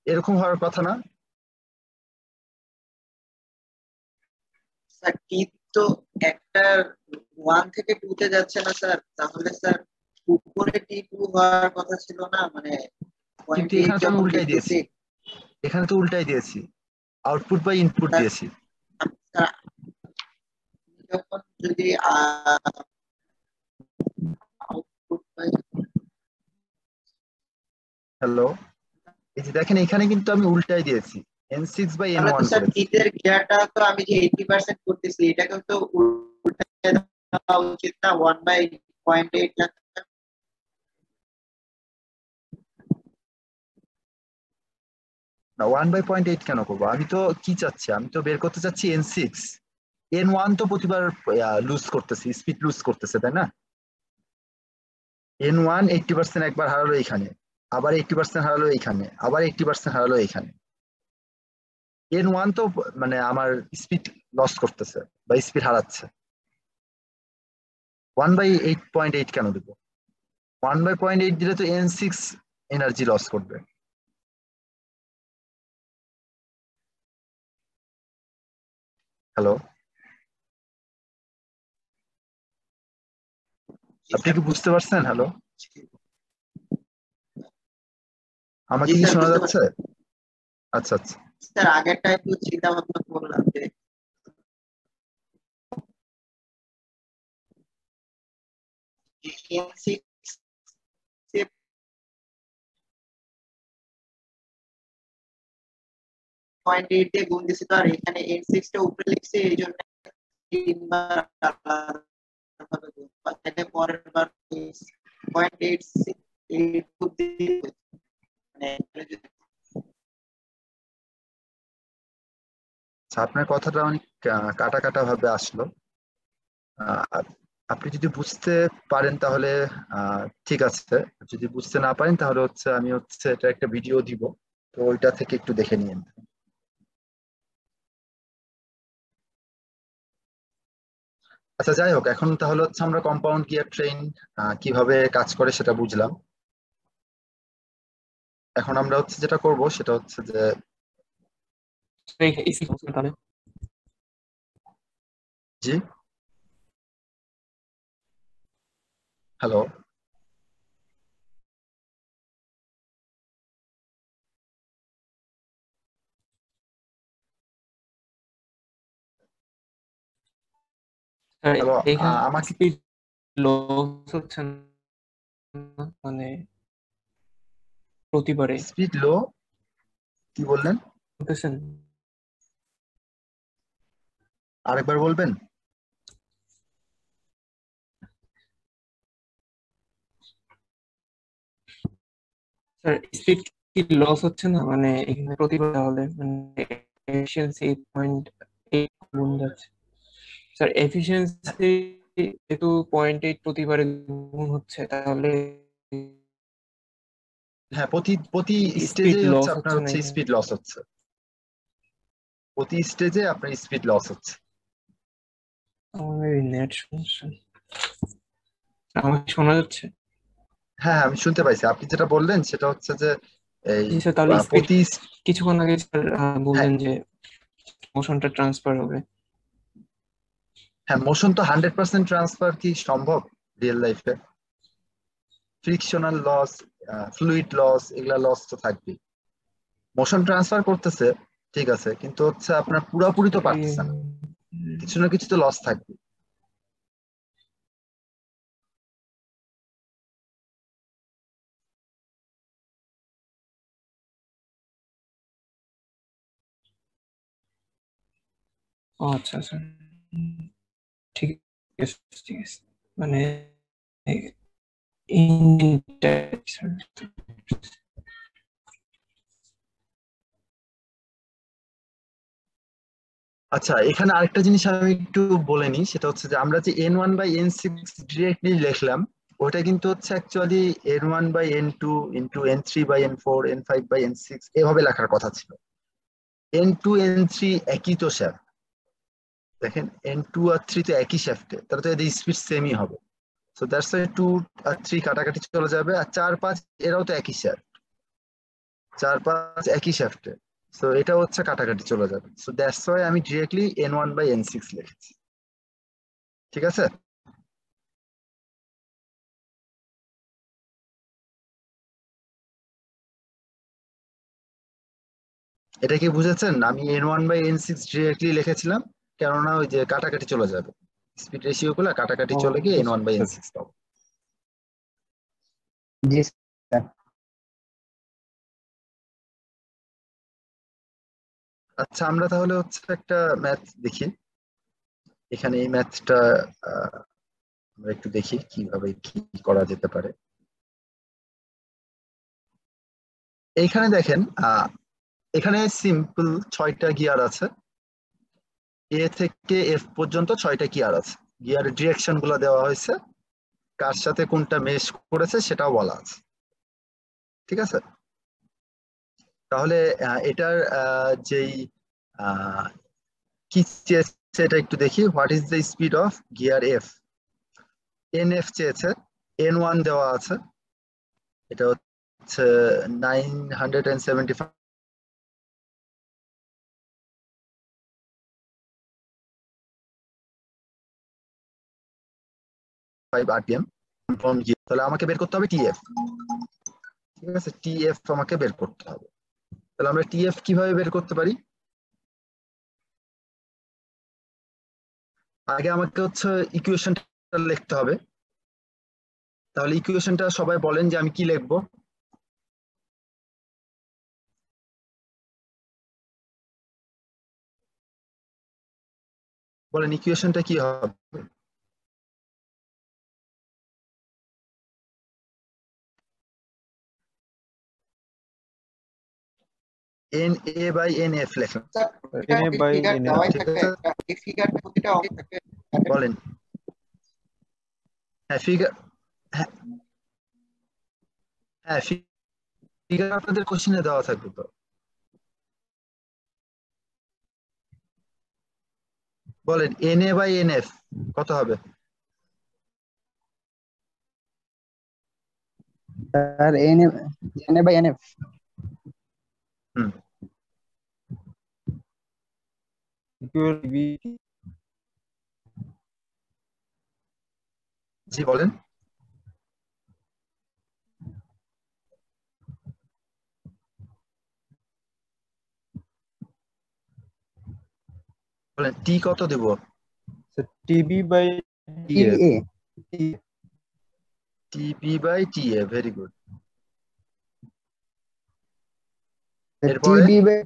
এরকম হওয়ার কথা না। স্যার টি তো একটা ওয়ান থেকে টু তে যাচ্ছে না স্যার। তাহলে স্যার উপরে টি টু হওয়ার কথা ছিল না মানে কিন্তু এখানে তো উল্টাই দিয়েছি। এখানে তো উল্টাই দিয়েছি। Output by input. দিয়েছি। যখন যদি হ্যালো এই যে দেখেন এখানে কিন্তু আমি উল্টাই দিয়েছি। N six by N one sir টিতের গিয়ারটা তো আমি যে এইটি পার্সেন্ট করতেছি এটাকে তো উল্টে দেওয়া উচিত না ওয়ান বাই পয়েন্ট এইট না ওয়ান বাই পয়েন্ট এইট কেন করব? আমি তো কি চাচ্ছি? আমি তো বের করতে চাচ্ছি এন সিক্স এন ওয়ান তো প্রতিবার লুজ করতেছে স্পিড লুজ করতেছে তাই না? এন ওয়ান এইটটি পার্সেন্ট একবার হারালো এইখানে আবার এইটটি পার্সেন্ট হারালো এইখানে আবার এইটটি পার্সেন্ট হারালো এইখানে। এন ওয়ান তো মানে আমার স্পিড লস করতেছে বা স্পিড হারাচ্ছে। One by eight point eight কেন দেবো? ওয়ান বাই পয়েন্ট এইট দিলে তো এন সিক্স এনার্জি লস করবে। হ্যালো আপনি কি বুঝতে পারছেন? হ্যালো আমাকে কি শোনা যাচ্ছে? আচ্ছা আচ্ছা। স্যার আগেরটা একটু চিন্তা ভাবনা করলাম যে পয়েন্ট এইট দিয়ে গুণ দিছি তো আর এখানে এন সিক্সটা উপরে লিখছে এই জন্য তিনবার পরের বার পয়েন্ট এইট এইট যদি আচ্ছা আপনার কথাটা অনেক কাটা কাটা ভাবে আসলো আপনি যদি বুঝতে পারেন তাহলে ঠিক আছে। যদি বুঝতে না পারেন তাহলে হচ্ছে আমি হচ্ছে এটা একটা ভিডিও দিব। তো ওইটা থেকে একটু দেখে নিন আচ্ছা যাই হোক, এখন তাহলে হচ্ছে আমরা কম্পাউন্ড গিয়ার ট্রেন কীভাবে কাজ করে সেটা বুঝলাম। এখন আমরা হচ্ছে যেটা করব সেটা হচ্ছে যে জি। হ্যালো। আমাকে লোক হচ্ছে মানে প্রতিবারে। স্পিড লো কি বললেন? বুঝতেছেন আরেকবার বলবেন? স্যার স্পিড কি লস হচ্ছে না? মানে এখানে প্রতিবার তাহলে মানে এফিসিয়েন্সি এইট পয়েন্ট এইট গুণ যাচ্ছে। স্যার এফিসিয়েন্সি যেহেতু পয়েন্ট এইট প্রতিবারে গুণ হচ্ছে তাহলে হ্যাঁ প্রতি প্রতি স্টেজে হচ্ছে আপনার হচ্ছে। স্পিড লস হচ্ছে। প্রতি স্টেজে আপনার স্পিড লস হচ্ছে। আমার নেট সমস্যা। আমাকে শোনা যাচ্ছে? হ্যাঁ আমি শুনতে পাইছি। আপনি যেটা বললেন সেটা হচ্ছে যে এই তাহলে প্রতি কিছুক্ষণ আগে স্যার বললেন যে মোশনটা ট্রান্সফার হবে। হ্যাঁ মোশন তো হান্ড্রেড পার্সেন্ট ট্রান্সফার কি সম্ভব রিয়েল লাইফে ফ্রিকশনাল লস ফ্লুইড লস এগুলা লস তো থাকবেই। মোশন ট্রান্সফার করতেছে, ঠিক আছে, কিন্তু হচ্ছে আপনার পুরোপুরি তো পারতেছে না। কিছু না কিছু তো লস থাকবে। আচ্ছা আচ্ছা। ঠিক আছে ঠিক আছে। মানে আচ্ছা এখানে আরেকটা জিনিস আমি একটু বলে নিই, সেটা হচ্ছে যে আমরা যে N one by N six directly লিখলাম ওটা কিন্তু হচ্ছে actually N one by N two into N three by N four N five by N six এভাবে লেখার কথা ছিল। এন টু এন থ্রি একই তো শ্যাফট দেখেন এন টু আর থ্রি তো একই শ্যাফটে তাহলে তো এদের স্পিড সেমই হবে। So that's why two R three কাটাকাটি চলে যাবে। আর চার পাঁচ, এরাও তো একই শ্যাফট চার পাঁচ একই শ্যাফটে সো এটা হচ্ছে কাটাকাটি চলে যাবে। সো দ্যাটস ওয়াই আমি directly N one by N six লিখেছি। ঠিক আছে? এটা কি বুঝেছেন? আমি N one by N six directly লিখেছিলাম। কেননা ওই যে কাটাকাটি চলে যাবে। স্পিড রেশিও গুলো কাটাকাটি চলে গিয়ে N one by N six পাবো। জি স্যার আচ্ছা আমরা তাহলে হচ্ছে একটা ম্যাথ দেখি। এখানে এই ম্যাথটা আমরা একটু দেখি কীভাবে কি করা যেতে পারে। এইখানে দেখেন আহ, এখানে সিম্পল ছয়টা গিয়ার আছে। এ থেকে এফ পর্যন্ত ছয়টা গিয়ার আছে। গিয়ারের ডিরেকশনগুলো দেওয়া হয়েছে। কার সাথে কোনটা মেশ করেছে সেটাও বলা আছে। ঠিক আছে? তাহলে এটার যেই কি চেয়েছে এটা একটু দেখি। What is the speed of gear F N F চেয়েছে। এন ওয়ান দেওয়া আছে। এটা হচ্ছে nine hundred and seventy five RPM তাহলে আমাকে বের করতে হবে টিএফ ঠিক আছে? টিএফ আমাকে বের করতে হবে। তাহলে আমরা টিএফ কীভাবে বের করতে পারি? আগে আমাকে হচ্ছে ইকুয়েশনটা লিখতে হবে। তাহলে ইকুয়েশনটা সবাই বলেন যে আমি কি লিখব? বলেন ইকুয়েশনটা কি হবে? N A by N F লেখা। এই ফিগারটা প্রতিটা অঙ্কে থাকে। বলেন। হ্যাঁ ফিগার হ্যাঁ। হ্যাঁ ফিগার আপনাদের কোশ্চেনে দেওয়া থাকবে তো। বলেন N A by N F কত হবে? Sir N A by N F v জি বলেন। বলেন টি কত দেব? TB by TA TB by TA very good এরপরে? টিবি বাই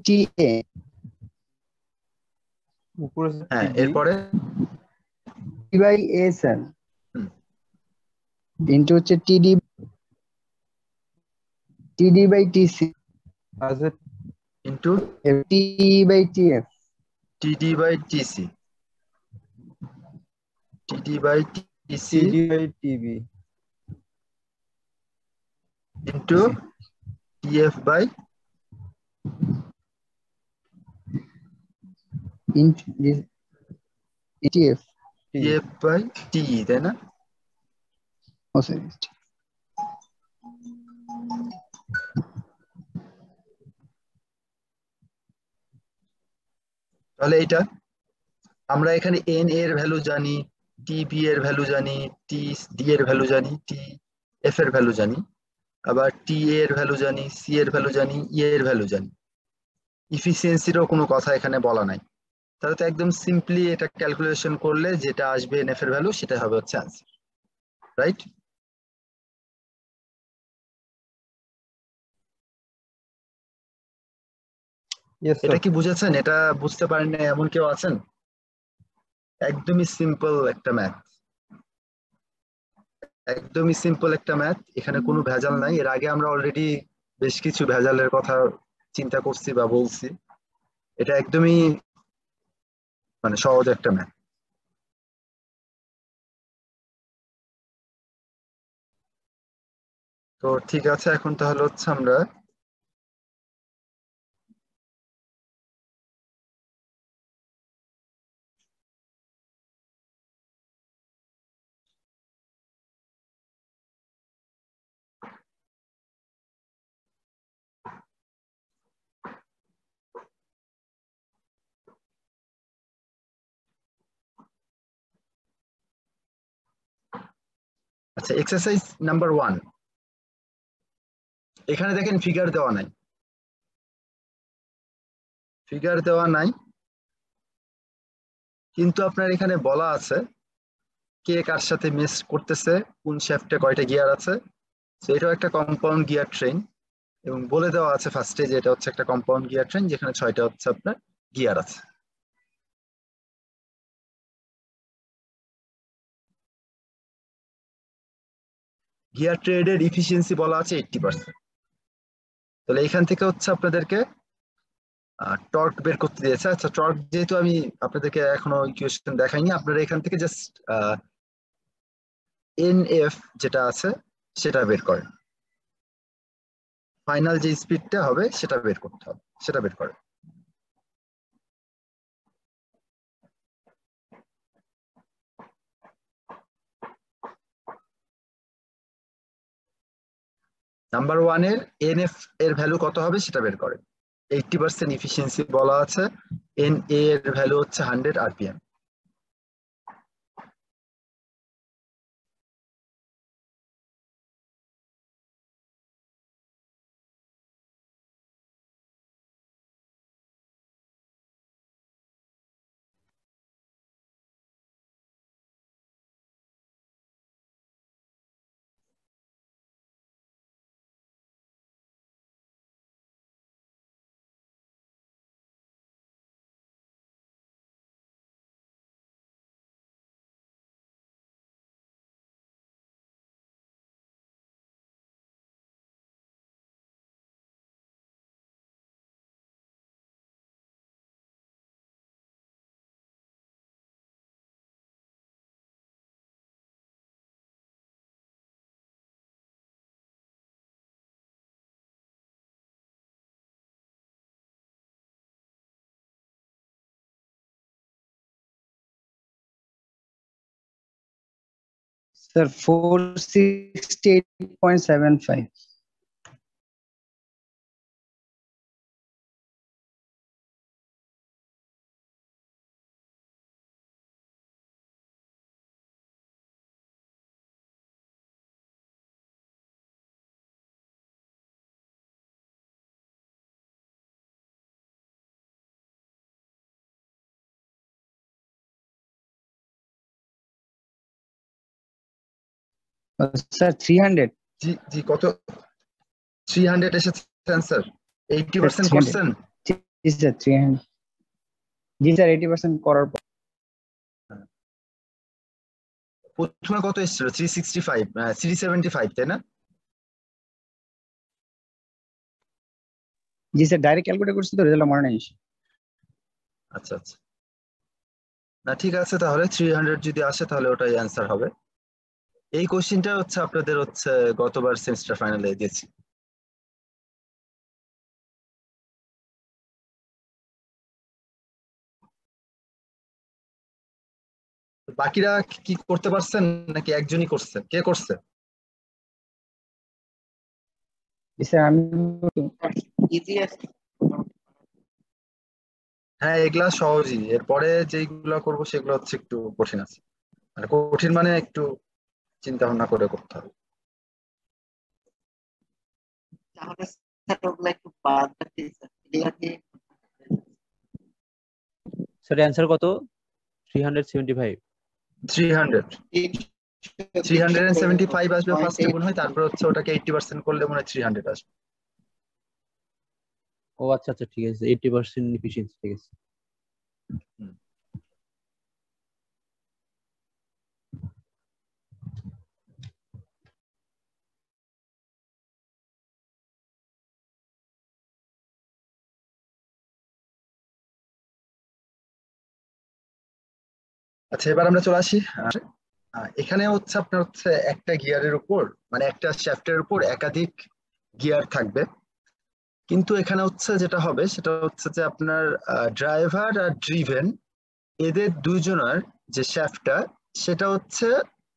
উপরে হ্যাঁ এরপরে? টি বাই এ স্যার হুম। হচ্ছে TD TD by TC T by TF TD by TC TD by TC TD by TB into TF by ETF TF by TE তাই না? ও sorry তাহলে এটা আমরা এখানে এন এর ভ্যালু জানি টি বি এর ভ্যালু জানি টি ডি এর ভ্যালু জানি টি এফ এর ভ্যালু জানি। আবার টি এর ভ্যালু জানি সি এর ভ্যালু জানি ই এর ভ্যালু জানি। ইফিসিয়েন্সিরও কোনো কথা এখানে বলা নাই। তাহলে তো একদম সিম্পলি এটা ক্যালকুলেশন করলে যেটা আসবে এন এফ এর ভ্যালু সেটা হবে হচ্ছে অ্যান্সার রাইট এটা কি বুঝেছেন? এটা বুঝতে পারেন না এমন কেউ আছেন? একদমই সিম্পল একটা ম্যাথ একদমই সিম্পল একটা ম্যাথ এখানে কোনো ভেজাল নাই। এর আগে আমরা অলরেডি বেশ কিছু ভেজালের কথা চিন্তা করছি বা বলছি। এটা একদমই মানে সহজ একটা ম্যাথ তো ঠিক আছে এখন তাহলে হচ্ছে আমরা আচ্ছা এক্সারসাইজ নাম্বার ওয়ান এখানে দেখেন ফিগার দেওয়া নাই। ফিগার দেওয়া নাই। কিন্তু আপনার এখানে বলা আছে কে কার সাথে মিস করতেছে, কোন শ্যাফটে কয়টা গিয়ার আছে। তো এটাও একটা কম্পাউন্ড গিয়ার ট্রেন এবং বলে দেওয়া আছে ফার্স্টে যে এটা হচ্ছে একটা কম্পাউন্ড গিয়ার ট্রেন যেখানে ছয়টা হচ্ছে আপনার গিয়ার আছে। গিয়ার ট্রেডের ইফিসিয়েন্সি বলা আছে এইটটি পার্সেন্ট তাহলে এখান থেকে হচ্ছে আপনাদেরকে টর্ক বের করতে দিয়েছে। আচ্ছা টর্ক যেহেতু আমি আপনাদেরকে এখনও ইকুয়েশন দেখাইনি, আপনারা এখান থেকে জাস্ট এন এফ যেটা আছে সেটা বের করেন। ফাইনাল যে স্পিডটা হবে সেটা বের করতে হবে, সেটা বের করেন। নাম্বার ওয়ানের এনএফ এর ভ্যালু কত হবে সেটা বের করেন। এইটটি পার্সেন্ট ইফিসিয়েন্সি বলা আছে। এন এ এর ভ্যালু হচ্ছে hundred RPM Sir, 468.75. Sir three hundred জি জি কত? থ্রি হান্ড্রেড এসেছে অ্যান্সার এইটি পার্সেন্ট 300 করছেন? জি স্যার থ্রি হান্ড্রেড জি স্যার এইটি পার্সেন্ট করার পর। প্রথমে কত এসেছিল? Three sixty five three seventy five তাই না? জি স্যার ডাইরেক্ট ক্যালকুলেট করছি তো রেজাল্ট মনে নেই। আচ্ছা আচ্ছা। না ঠিক আছে তাহলে থ্রি হান্ড্রেড যদি আসে তাহলে ওটাই অ্যান্সার হবে। এই কোশ্চিনটা হচ্ছে আপনাদের হচ্ছে গতবার সেমিস্টার ফাইনালে দিয়েছি। বাকিরা কি করতে পারছেন নাকি একজনই করছে? কে করছে? হ্যাঁ এগুলা সহজই। এরপরে যেগুলো করব সেগুলো হচ্ছে একটু কঠিন আছে। মানে কঠিন মানে একটু চিন্তা ভাবনা করে করতে হবে। তাহলে স্যার ওগুলো একটু বাদ রাখতে স্যার স্যার অ্যান্সার কত three hundred seventy five three hundred three hundred and seventy five আসবে Point ফার্স্টে মনে হয় তারপর হচ্ছে ওটাকে এইটটি পার্সেন্ট করলে মনে হয় থ্রি হান্ড্রেড আসবে। ও আচ্ছা আচ্ছা ঠিক আছে এইটটি পার্সেন্ট ইফিসিয়েন্সি ঠিক আছে। আচ্ছা এবার আমরা চলে আসি। এখানে হচ্ছে আপনার হচ্ছে একটা গিয়ারের উপর মানে একটা শ্যাফটের উপর একাধিক গিয়ার থাকবে। কিন্তু এখানে হচ্ছে যেটা হবে, সেটা হচ্ছে যে আপনার ড্রাইভার আর ড্রিভেন এদের দুইজনের যে শ্যাফটটা, সেটা হচ্ছে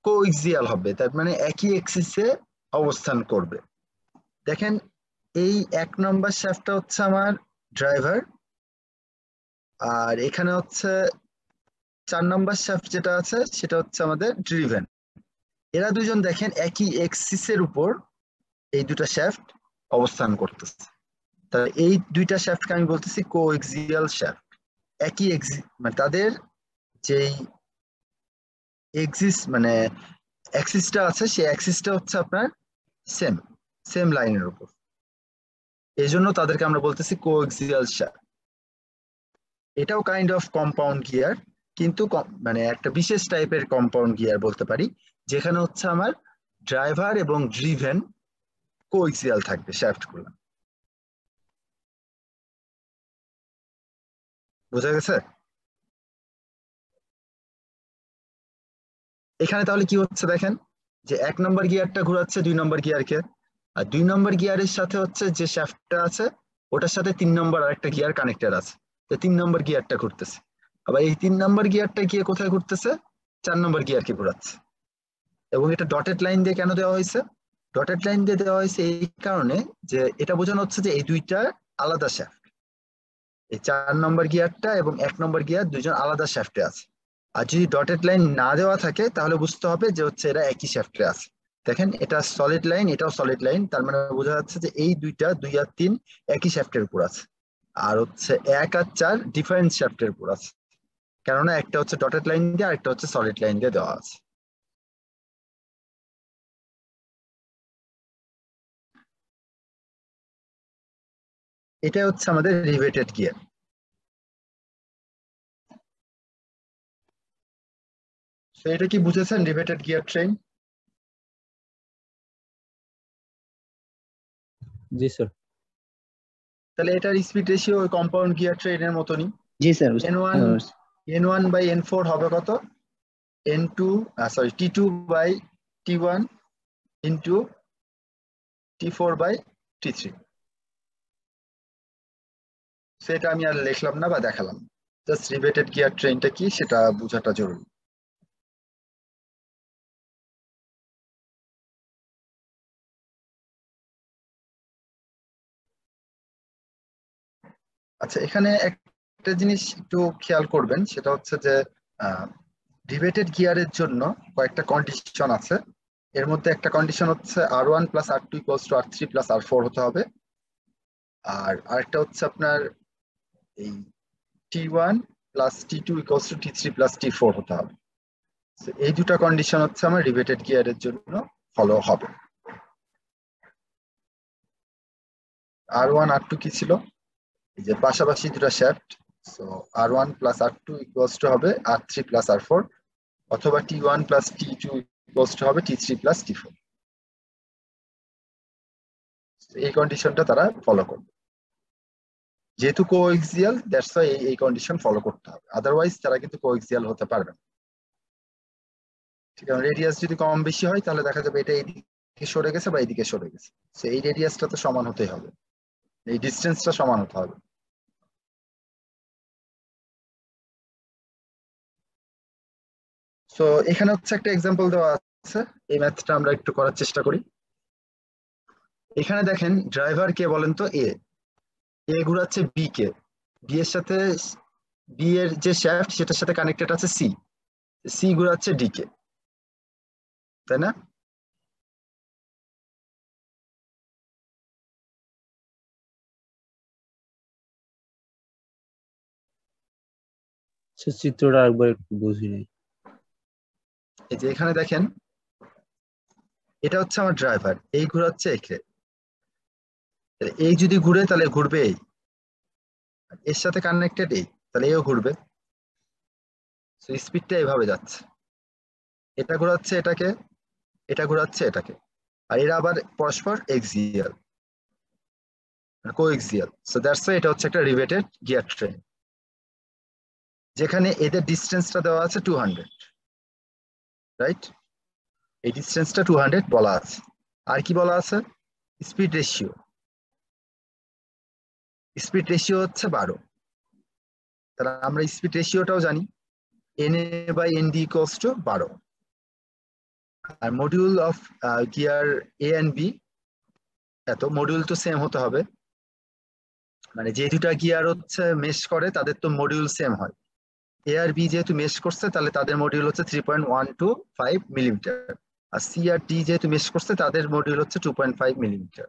কোএক্সিয়াল হবে। তার মানে একই এক্সিসে অবস্থান করবে। দেখেন, এই এক নম্বর শ্যাফটটা হচ্ছে আমার ড্রাইভার আর এখানে হচ্ছে চার নম্বর শ্যাফট যেটা আছে, সেটা হচ্ছে আমাদের ড্রিভেন এরা দুজন দেখেন একই এক্সিসের উপর এই দুটা শ্যাফট অবস্থান করতেছে। তাহলে এই দুইটা শ্যাফটকে আমি বলতেছি কো এক্সিয়াল শ্যাফট একই এক্সি মানে তাদের যেই এক্সিস মানে অ্যাক্সিসটা আছে, সেই অ্যাক্সিসটা হচ্ছে আপনার সেম সেম লাইনের উপর। এই জন্য তাদেরকে আমরা বলতেছি কো এক্সিয়াল শ্যাফট এটাও কাইন্ড অফ কম্পাউন্ড গিয়ার কিন্তু মানে একটা বিশেষ টাইপের কম্পাউন্ড গিয়ার বলতে পারি? যেখানে হচ্ছে আমার ড্রাইভার এবং ড্রিভেন কোএক্সিয়াল থাকবে শ্যাফটগুলো। বোঝা গেছে? এখানে তাহলে কি হচ্ছে দেখেন? যে এক নম্বর গিয়ারটা ঘোরাচ্ছে, দুই নম্বর গিয়ারকে আর দুই নম্বর গিয়ারের সাথে হচ্ছে যে শ্যাফটটা আছে, ওটার সাথে তিন নম্বর আরেকটা গিয়ার কানেক্টেড আছে। তিন নম্বর গিয়ারটা ঘুরতেছে। আবার এই তিন নম্বর গিয়ারটা গিয়ে কোথায় ঘুরতেছে? চার নম্বর গিয়ারকে ঘুরাচ্ছে। এবং এটা ডটেড লাইন দিয়ে কেন দেওয়া হয়েছে? ডটেড লাইন দিয়ে দেওয়া হয়েছে এই কারণে যে এটা বোঝানো হচ্ছে যে এই দুইটা আলাদা শ্যাফট এই চার নম্বর গিয়ারটা এবং এক নম্বর গিয়ার দুইজন আলাদা শ্যাফটে আছে। আর যদি ডটেড লাইন না দেওয়া থাকে, তাহলে বুঝতে হবে যে হচ্ছে এরা একই শ্যাফটে আছে। দেখেন, এটা সলিড লাইন এটাও সলিড লাইন তার মানে বোঝা যাচ্ছে যে এই দুইটা দুই আর তিন একই শ্যাফটের উপর আছে। আর হচ্ছে এক আর চার ডিফারেন্ট শ্যাফটের উপর আছে। কেননা একটা হচ্ছে ডটেড লাইন দিয়ে আর একটা হচ্ছে সলিড লাইন দিয়ে দেওয়া আছে। এটা হচ্ছে আমাদের রিভেটেড গিয়ার তো এটা কি বুঝেছেন রিভেটেড গিয়ার ট্রেন জি স্যার তাহলে এটার স্পিড রেশিও কম্পাউন্ড গিয়ার ট্রেনের মতনই। জি sir N one N one by N four হবে কত? N two sorry T two by T one into T four by T three সেটা আমি আর লিখলাম না বা দেখালাম। জাস্ট রিভেটেড গিয়ার ট্রেনটা কি? সেটা বোঝাটা জরুরি। আচ্ছা এখানে একটা জিনিস একটু খেয়াল করবেন, সেটা হচ্ছে যে ডিবেটেড গিয়ারের জন্য কয়েকটা কন্ডিশন আছে। এর মধ্যে একটা কন্ডিশন হচ্ছে R one plus R two equals to R three plus R four হতে হবে। আর আরেকটা হচ্ছে আপনার এই T one plus T two equals to T three plus T four হতে হবে। এই দুটা কন্ডিশন হচ্ছে আমার রিভেটেড গিয়ারের জন্য ফলো হবে। আর ওয়ান আর টু কি ছিল? এই যে পাশাপাশি দুটো shaft so R one plus R two equals to হবে R three plus R four অথবা T one plus T two equals to হবে T three plus T four এই কন্ডিশনটা তারা ফলো করবে। যেহেতু কোএক্সিয়াল দ্যাটস ওয়াই এই কন্ডিশন ফলো করতে হবে। আদারওয়াইজ তারা কিন্তু কোএক্সিয়াল হতে পারবে না। ঠিক আছে রেডিয়াস যদি কম বেশি হয়, তাহলে দেখা যাবে এটা এইদিকে সরে গেছে বা এইদিকে সরে গেছে। সো এই রেডিয়াসটা তো সমান হতেই হবে। এই ডিস্টেন্সটা সমান হতে হবে। সো এখানে হচ্ছে একটা এক্সাম্পল দেওয়া আছে। এই ম্যাথটা আমরা একটু করার চেষ্টা করি। এখানে দেখেন ড্রাইভার কে বলেন তো? এ এ ঘুরাচ্ছে বি কে। বি এর সাথে বি এর যে শ্যাফট সেটার সাথে কানেক্টেড আছে সি সি ঘুরাচ্ছে ডি কে। তাই না? চিত্রটা একবার একটু বুঝিনি এই যে এখানে দেখেন, এটা হচ্ছে আমার ড্রাইভার এই ঘুরাচ্ছে একে। এই যদি ঘুরে, তাহলে ঘুরবে এই। এর সাথে কানেক্টেড এই, তাহলে এও ঘুরবে। স্পিডটা এভাবে যাচ্ছে। এটা ঘোরাচ্ছে এটাকে, এটা ঘোরাচ্ছে এটাকে। আর এরা আবার পরস্পর axial coaxial so that's এটা হচ্ছে একটা রিভেটেড গিয়ার ট্রেন যেখানে এদের ডিস্টেন্সটা দেওয়া আছে টু হান্ড্রেড রাইট এই ডিস্টেন্সটা টু হান্ড্রেড বলা আছে। আর কি বলা আছে? স্পিড রেশিও স্পিড রেশিও হচ্ছে বারো। তাহলে আমরা স্পিড রেশিওটাও জানি। N A by N D equals to বারো। আর module of gear A and B এত মডিউল তো সেম হতে হবে। মানে যে দুটা গিয়ার হচ্ছে মেশ করে, তাদের তো মডিউল সেম হয়। এ আর বি যেহেতু মেশ করছে, তাহলে তাদের মডিউল হচ্ছে three point one two five millimetre আর সি আর ডি যেহেতু মেশ করছে, তাদের মডিউল হচ্ছে টু পয়েন্ট ফাইভ মিলিমিটার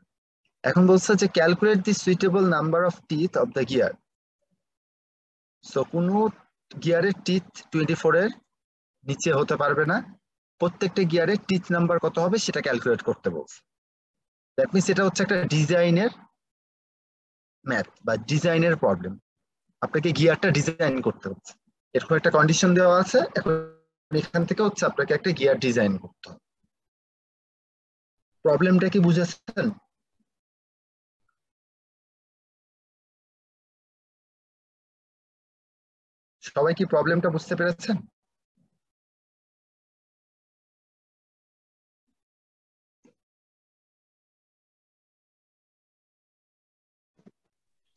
এখন বলছে যে calculate the suitable number of teeth of the gear so কোনো গিয়ারের টিথ টোয়েন্টি ফোর এর নিচে হতে পারবে না। প্রত্যেকটা গিয়ারের টিথ নাম্বার কত হবে সেটা ক্যালকুলেট করতে বলছে। দ্যাট মিনস এটা হচ্ছে একটা ডিজাইনের ম্যাথ বা ডিজাইনের প্রবলেম আপনাকে গিয়ারটা ডিজাইন করতে হচ্ছে। এরকম একটা কন্ডিশন দেওয়া আছে এখন এখান থেকে হচ্ছে আপনাকে একটা গিয়ার ডিজাইন করতে হবে। প্রবলেমটা কি বুঝেছেন? সবাই কি প্রবলেমটা বুঝতে পেরেছেন?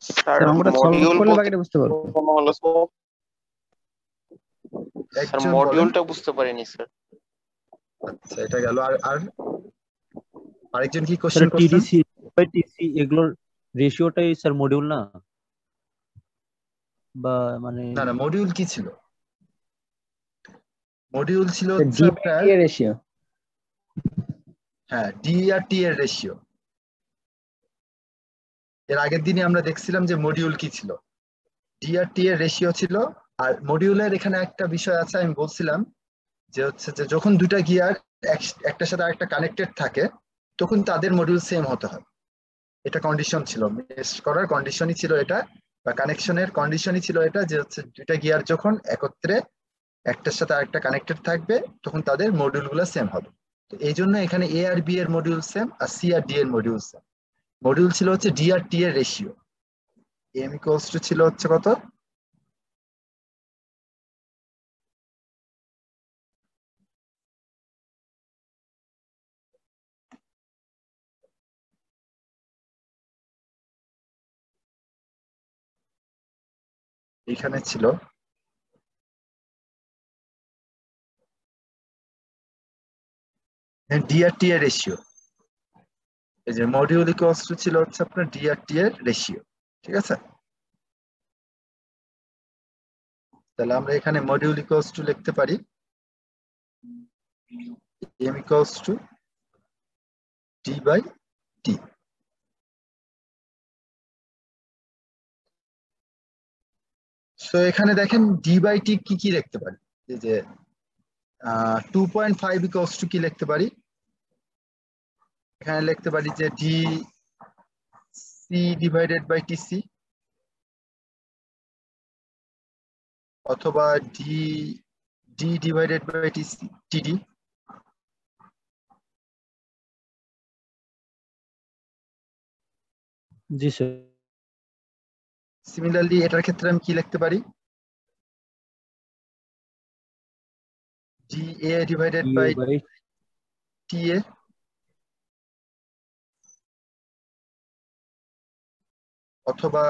স্যার অঙ্কটা সলভ করলে বাকিটা বুঝতে পারব। হলো স্যার মডিউলটা বুঝতে পারিনি স্যার আচ্ছা এটা গেল। আর আর আরেকজন কি কোশ্চেন করছেন টিডিসি টিসি এগুলোর রেশিওটাই স্যার মডিউল না? বা মানে না না মডিউল কি ছিল? মডিউল ছিল আপনার রেশিও হ্যাঁ ডি আর টি এর রেশিও এর আগের দিনে আমরা দেখছিলাম যে মডিউল কি ছিল। ডি আর টি এর রেশিও ছিল আর মডিউলের এখানে একটা বিষয় আছে, আমি বলছিলাম যে হচ্ছে যে যখন দুটা গিয়ার একটার সাথে আরেকটা কানেক্টেড থাকে, তখন তাদের মডিউল সেম হতে হয়। এটা কন্ডিশন ছিল। মেশ করার কন্ডিশনই ছিল এটা বা কানেকশনের কন্ডিশনই ছিল এটা যে হচ্ছে দুটা গিয়ার যখন একত্রে একটার সাথে আরেকটা কানেক্টেড থাকবে, তখন তাদের মডিউলগুলো সেম হবে। তো এই জন্য এখানে এ আর বি এর মডিউল সেম আর সি আর ডি এর মডিউল সেম মডিউল ছিল হচ্ছে ডি আর টি এর রেশিও এম ইকুয়ালস টু ছিল হচ্ছে কত? এখানে ছিল। ডি আর টি এর রেশিও এই যে মডিউল ইকুয়ালস টু ছিল হচ্ছে আপনার ডি আর টি এর রেশিও ঠিক আছে? তাহলে আমরা এখানে মডিউল ইকুয়ালস টু লিখতে পারি। M equals to T by T so এখানে দেখেন ডি বাই টি কি কি লিখতে পারি? যে two point five X two কি লিখতে পারি? এখানে লিখতে পারি যে D C divided by TC অথবা D D divided by T TC TD G sir similarly এটার ক্ষেত্রে আমি কি লিখতে পারি? বাই বাই টি এ অথবা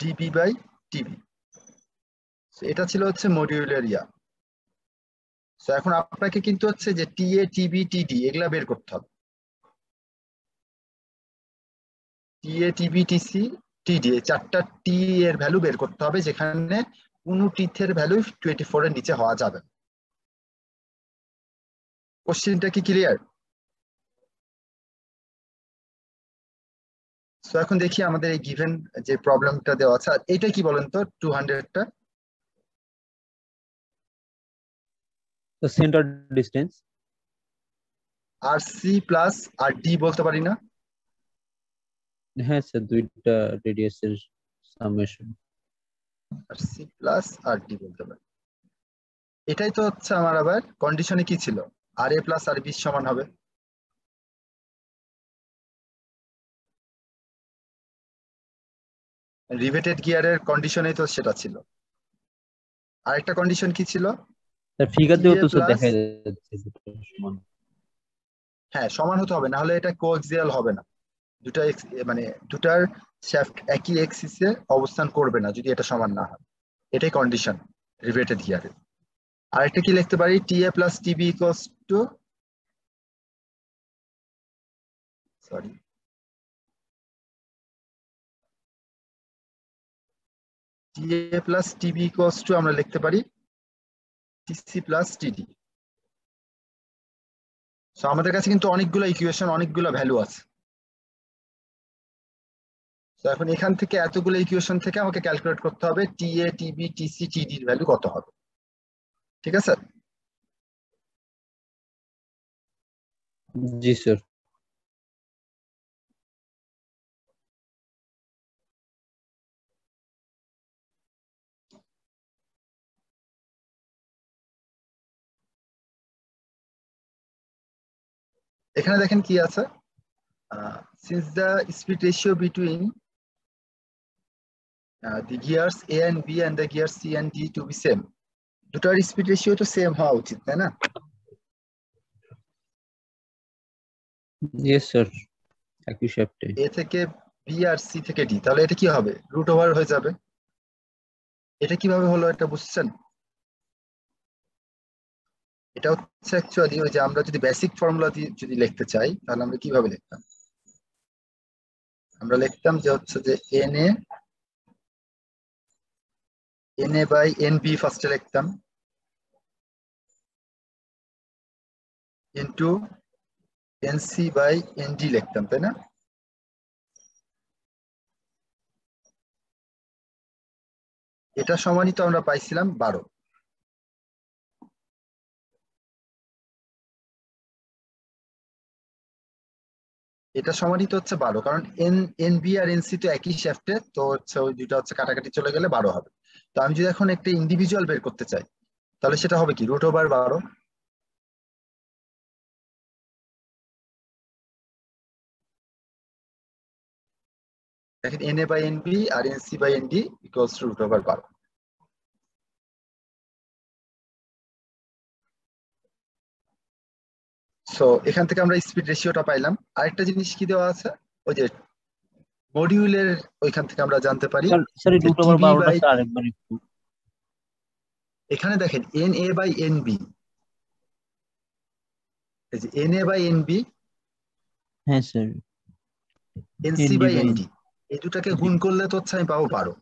ডিবি বাই টিবি এটা ছিল হচ্ছে মডিউলার ইয়া তো এখন আপনাকে কিন্তু হচ্ছে যে টি এ টিবি টিডি এগুলা বের করতে হবে। টি এ টিডি চারটা টি এর ভ্যালু বের করতে হবে যেখানে কোনো টিথের ভ্যালু টোয়েন্টি ফোর এর নিচে হওয়া যাবে কোশ্চেনটা কি ক্লিয়ার সো এখন দেখি আমাদের এই গিভেন যে প্রবলেমটা দেওয়া আছে আর এটা কি বলেন তো two? হান্ড্রেডটা centre distance R C plus R D বলতে পারি না? হ্যাঁ স্যার দুইটা রেডিয়াসের summation R C plus R D বলতে পারি এটাই তো হচ্ছে আমার আবার কন্ডিশনে কি ছিল? আর এ প্লাস আর বি সমান হবে। রিভেটেড গিয়ারের কন্ডিশনেই তো সেটা ছিল। আরেকটা কন্ডিশন কি ছিল? স্যার ফিগার দিয়েও তো স্যার দেখা যাচ্ছে হ্যাঁ সমান হতে হবে না হলে এটা কোএক্সিয়াল হবে না। দুটা মানে দুটার শ্যাফট একই এক্সিসে অবস্থান করবে না যদি এটা সমান না হয়। এটাই কন্ডিশন রিভেটেড গিয়ারে আরেকটা কি লিখতে পারি? T A plus TB equals to sorry T A plus TB equals to আমরা লিখতে পারি টিসি প্লাস টিডি সো আমাদের কাছে কিন্তু অনেকগুলো ইকুয়েশন অনেকগুলো ভ্যালু আছে। তো এখন এখান থেকে এতগুলো ইকুয়েশন থেকে আমাকে ক্যালকুলেট করতে হবে টি এ টিবি টিসি টিডি এর ভ্যালু কত হবে। ঠিক আছে? জি স্যার এখানে দেখেন কি আছে? Since the speed ratio between the gears A and B and the gear C and D to be same দুটার স্পিড রেশিও তো সেম হওয়া উচিত তাই না? ইয়েস স্যার একই শ্যাফটে এ থেকে বি আর সি থেকে ডি তাহলে এটা কি হবে? রুট ওভার হয়ে যাবে। এটা কীভাবে হলো এটা বুঝছেন? এটা হচ্ছে অ্যাকচুয়ালি ওই যে আমরা যদি বেসিক ফর্মুলা দিয়ে যদি লিখতে চাই তাহলে আমরা কীভাবে লিখতাম? আমরা লিখতাম যে হচ্ছে যে N A N A by N B ফার্স্টে লিখতাম। Into N C by N D তাই না? এটা সমানই তো আমরা পাইছিলাম বারো। এটা সমানই তো হচ্ছে বারো, কারণ এন এন বি আর এন সি তো একই শ্যাফটে তো হচ্ছে ওই দুইটা হচ্ছে কাটাকাটি চলে গেলে বারো হবে। তো আমি যদি এখন একটা ইন্ডিভিজুয়াল বের করতে চাই তাহলে সেটা হবে কি? রুট ওভার বারো। N A by N B R N C by N over বারো। সো এখান থেকে আমরা স্পিড রেশিওটা পাইলাম। আরেকটা জিনিস কি দেওয়া আছে? ওই যে মডিউলের ওইখান থেকে আমরা জানতে পারি আরেকবার একটু। এখানে দেখেন N A by N B এই যে N A by N B হ্যাঁ sir. N C by N D এই দুটাকে গুণ করলে তো হচ্ছে আমি পাবো বারো।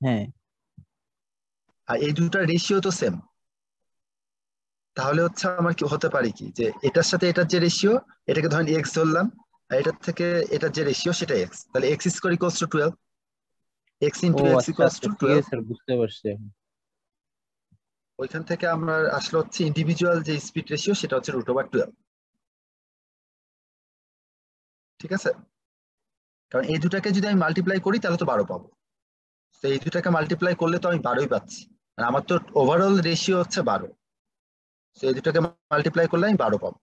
হ্যাঁ। আর এই দুটার রেশিও তো সেম তাহলে হচ্ছে আমার কি হতে পারে কি? যে এটার সাথে এটার যে রেশিও এটাকে ধরেন এক্স ধরলাম। আর এটার থেকে এটার যে রেশিও সেটা এক্স তাহলে X square equals to twelve X into X equals to twelve বুঝতে পারছি। ওইখান থেকে আমরা আসলে হচ্ছে ইন্ডিভিজুয়াল যে স্পিড রেশিও সেটা হচ্ছে রুট ওভার টুয়েলভ ঠিক আছে? কারণ এই দুটাকে যদি আমি মাল্টিপ্লাই করি তাহলে তো বারো পাবো। তো এই দুটাকে মাল্টিপ্লাই করলে তো আমি বারোই পাচ্ছি। আর আমার তো ওভারঅল রেশিও হচ্ছে বারো। তো এই দুটাকে মাল্টিপ্লাই করলে আমি বারো পাবো।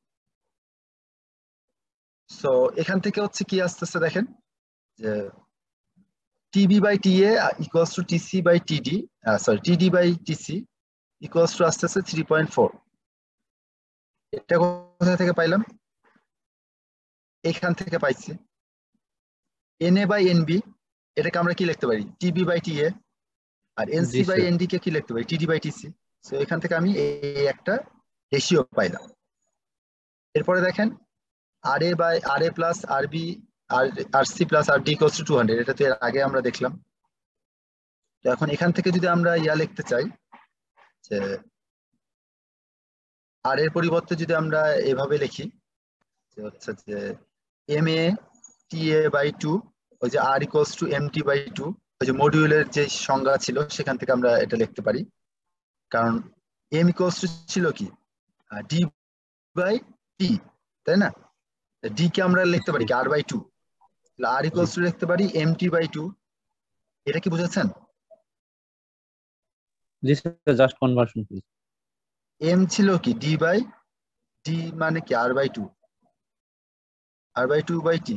সো এখান থেকে হচ্ছে কি আসতেছে দেখেন যে TB by TA equals to TC by TD sorry TD by TC equals to আসতেছে থ্রি পয়েন্ট ফোর এটা কোথা থেকে পাইলাম? এখান থেকে পাইছি। N A by N B এটাকে আমরা কি লিখতে পারি? টিবি বাই টি এ আর এনসি জি, বাই. এনডি কে কি লিখতে পারি? টিডি বাই টিসি সো এখান থেকে আমি এই একটা রেশিও পাইলাম। এরপরে দেখেন R A by R A plus R B R R C plus R D equals to two hundred এটা তো এর আগে আমরা দেখলাম। তো এখন এখান থেকে যদি আমরা ইয়া লিখতে চাই, যে আর এর পরিবর্তে যদি আমরা এভাবে লিখি, যে হচ্ছে যে M A T A by two ওই যে R equals to M T by two ওই যে মডিউলের যে সংজ্ঞা ছিল, সেখান থেকে আমরা এটা লিখতে পারি। কারণ এম ইকুয়ালস টু ছিল কি? ডি বাই টি তাই না? ডি কে আমরা লিখতে পারি কি? R by two R equals to লিখতে পারি এম টি বাই টু এটা কি বুঝেছেন? জি sir just conversion please M ছিল কি? ডি বাই ডি মানে কি? R by two R by two by T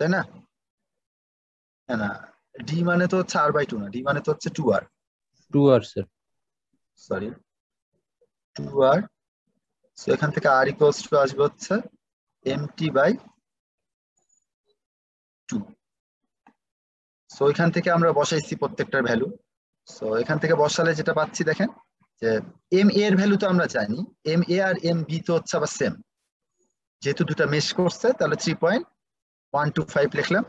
তাই না? না না ডি মানে তো হচ্ছে আর বাই টু না। ডি মানে তো হচ্ছে two R two R sir sorry two R so এখান থেকে আর ইকুয়ালস টু আসবে হচ্ছে M T by two so এখান থেকে আমরা বসাইছি প্রত্যেকটার ভ্যালু সো এখান থেকে বসালে যেটা পাচ্ছি দেখেন, যে এম এ এর ভ্যালু তো আমরা জানি এম এ আর এম বি তো হচ্ছে আবার সেম যেহেতু দুটা মেশ করছে, তাহলে three point one two five লিখলাম।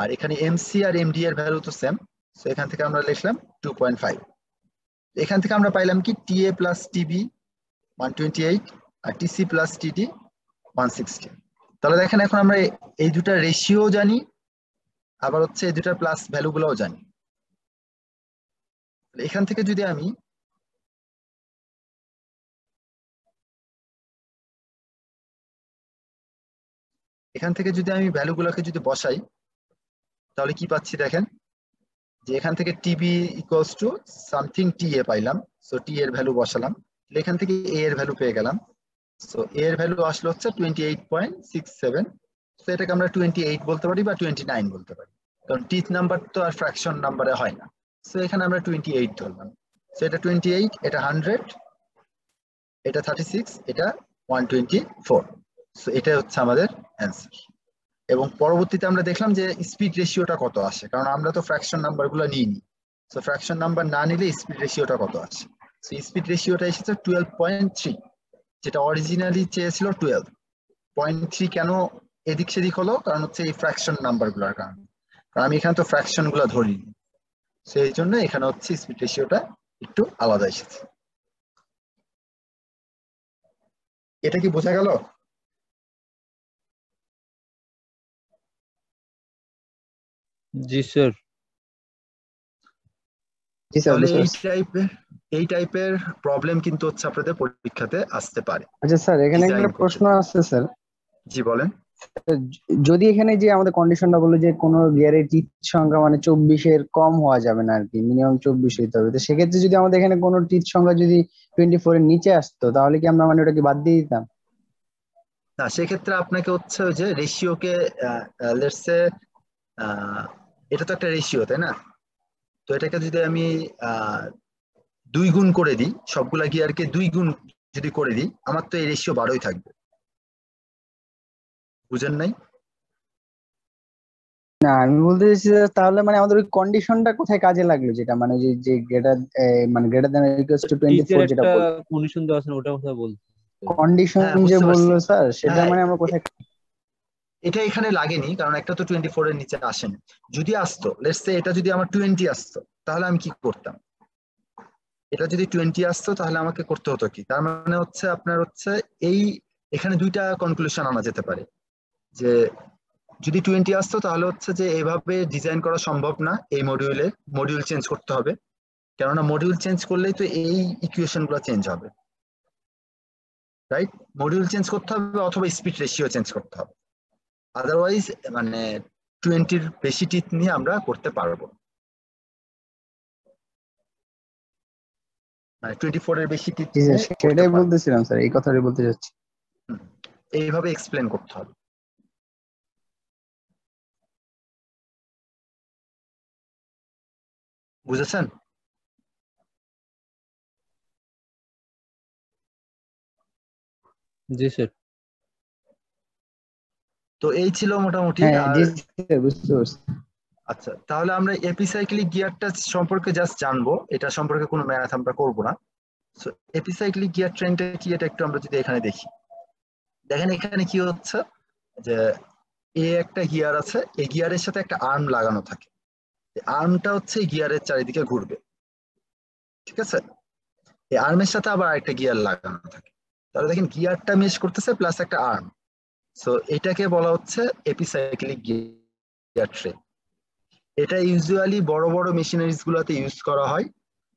আর এখানে এম সি আর এম ডি এর ভ্যালু তো সেম সো এখান থেকে আমরা লিখলাম টু পয়েন্ট ফাইভ এখান থেকে আমরা পাইলাম কি T A plus TB one twenty eight R TC plus TD one sixty তাহলে দেখেন এখন আমরা এই দুটা রেশিও জানি, আবার হচ্ছে এই দুটার প্লাস ভ্যালুগুলোও জানি। এখান থেকে যদি আমি এখান থেকে যদি আমি ভ্যালুগুলোকে যদি বসাই, তাহলে কি পাচ্ছি দেখেন? যে এখান থেকে TB equals to something T A পাইলাম সো টি এর ভ্যালু বসালাম। এখান থেকে এ এর ভ্যালু পেয়ে গেলাম। সো এ এর ভ্যালু আসলো হচ্ছে twenty eight point six seven তো এটাকে আমরা টোয়েন্টি এইট বলতে পারি বা টোয়েন্টি নাইন বলতে পারি। কারণ টিথ নাম্বার তো আর ফ্র্যাকশন নাম্বারে হয় না। সো এখানে আমরা টোয়েন্টি এইট ধরলাম। সো এটা টোয়েন্টি এইট এটা হান্ড্রেড এটা থার্টি সিক্স এটা ওয়ান টোয়েন্টি ফোর সো এটাই হচ্ছে আমাদের অ্যান্সার এবং পরবর্তীতে আমরা দেখলাম যে স্পিড রেশিওটা কত আসে। কারণ আমরা তো ফ্র্যাকশন নাম্বারগুলো নিইনি। সো ফ্র্যাকশন নাম্বার না নিলে স্পিড রেশিওটা কত আসে? সো স্পিড রেশিওটা এসেছে টুয়েলভ পয়েন্ট থ্রি যেটা অরিজিনালি চেয়েছিল টুয়েলভ পয়েন্ট থ্রি কেন এদিক সেদিক হলো? কারণ হচ্ছে এই ফ্র্যাকশন নাম্বারগুলোর কারণে। কারণ আমি এখানে তো ফ্র্যাকশনগুলো ধরিনি। সেই জন্য এখানে হচ্ছে স্পিড রেশিওটা একটু আলাদা এসেছে। এটা কি বোঝা গেল? জি স্যার। জি স্যার এই টাইপের এই টাইপের প্রবলেম কিন্তু হচ্ছে আপনাদের পরীক্ষাতে আসতে পারে। আচ্ছা স্যার এখানে একটা প্রশ্ন আছে স্যার। জি বলেন। যদি এখানে যে আমাদের কন্ডিশনটা বলল যে কোনো গিয়ারের টিথ সংখ্যা মানে চব্বিশের কম হওয়া যাবে না আর কি মিনিমাম চব্বিশ হইতে হবে তো সেক্ষেত্রে যদি আমাদের এখানে কোনো টিথ সংখ্যা যদি টোয়েন্টি ফোর এর নিচে আসতো তাহলে কি আমরা মানে ওটাকে বাদ দিয়ে দিতাম? না সেক্ষেত্রে আপনাকে হচ্ছে ওই যে রেশিওকে লেটসে এটা তো একটা রেশিও তাই না? তো এটাকে যদি আমি আহ, দুই গুণ করে দিই সবগুলা গিয়ারকে দুই গুণ যদি করে দিই আমার তো এই রেশিও বারোই থাকবে। বুঝেন নাই? না আমি বলতে চাইছি তাহলে মানে আমাদের ওই কন্ডিশনটা কোথায় কাজে লাগল যেটা? মানে যে যে গ্রেটার মানে greater than equals to twenty টিচের four যেটা একটা কন্ডিশন দেওয়া আছে না, ওটার কথা বলছি। কন্ডিশন যে বলল স্যার সেটা হ্যাঁ। মানে আমরা কোথায় এটা এখানে লাগেনি কারণ একটা তো টোয়েন্টি ফোর এর নিচে আসেনি। যদি আসতো লেটস সে এটা যদি আমার টোয়েন্টি আসতো তাহলে আমি কি করতাম? এটা যদি টোয়েন্টি আসতো, তাহলে আমাকে করতে হতো কি? তার মানে হচ্ছে আপনার হচ্ছে এই, এখানে দুইটা কনক্লুশন আনা যেতে পারে। যে যদি টোয়েন্টি আসতো, তাহলে হচ্ছে যে এভাবে ডিজাইন করা সম্ভব না এই মডিউলে মডিউল চেঞ্জ করতে হবে। কেননা মডিউল চেঞ্জ করলেই তো এই ইকুয়েশনগুলো চেঞ্জ হবে। রাইট মডিউল চেঞ্জ করতে হবে অথবা স্পিড রেশিও চেঞ্জ করতে হবে। আদারওয়াইজ মানে টোয়েন্টির বেশি টিথ নিয়ে আমরা করতে পারব। মানে টোয়েন্টি ফোর এর বেশি সেটাই বলতেছিলাম স্যার এই কথাটাই বলতে চাচ্ছি। এইভাবে এক্সপ্লেন করতে হবে। বুঝেছেন? জি স্যার। তো এই ছিল মোটামুটি হ্যাঁ আর আচ্ছা তাহলে আমরা এপিসাইক্লিক গিয়ারটা সম্পর্কে জাস্ট জানব। এটা সম্পর্কে কোনো ম্যাথ আমরা করব না। সো এপিসাইক্লিক গিয়ার ট্রেনটা কি? এটা একটু আমরা যদি এখানে দেখি। দেখেন এখানে কি হচ্ছে? যে এ একটা গিয়ার আছে, এই গিয়ারের সাথে একটা আর্ম লাগানো থাকে। আর্মটা হচ্ছে গিয়ারের চারিদিকে ঘুরবে। ঠিক আছে? এই আর্মের সাথে আবার আরেকটা গিয়ার লাগানো থাকে। তাহলে দেখেন গিয়ারটা মেশ করতেছে প্লাস একটা আর্ম সো এটাকে বলা হচ্ছে এপিসাইক্লিক গিয়ার ট্রেন। এটা ইউজুয়ালি বড় বড় মেশিনারিজ গুলোতে ইউজ করা হয়।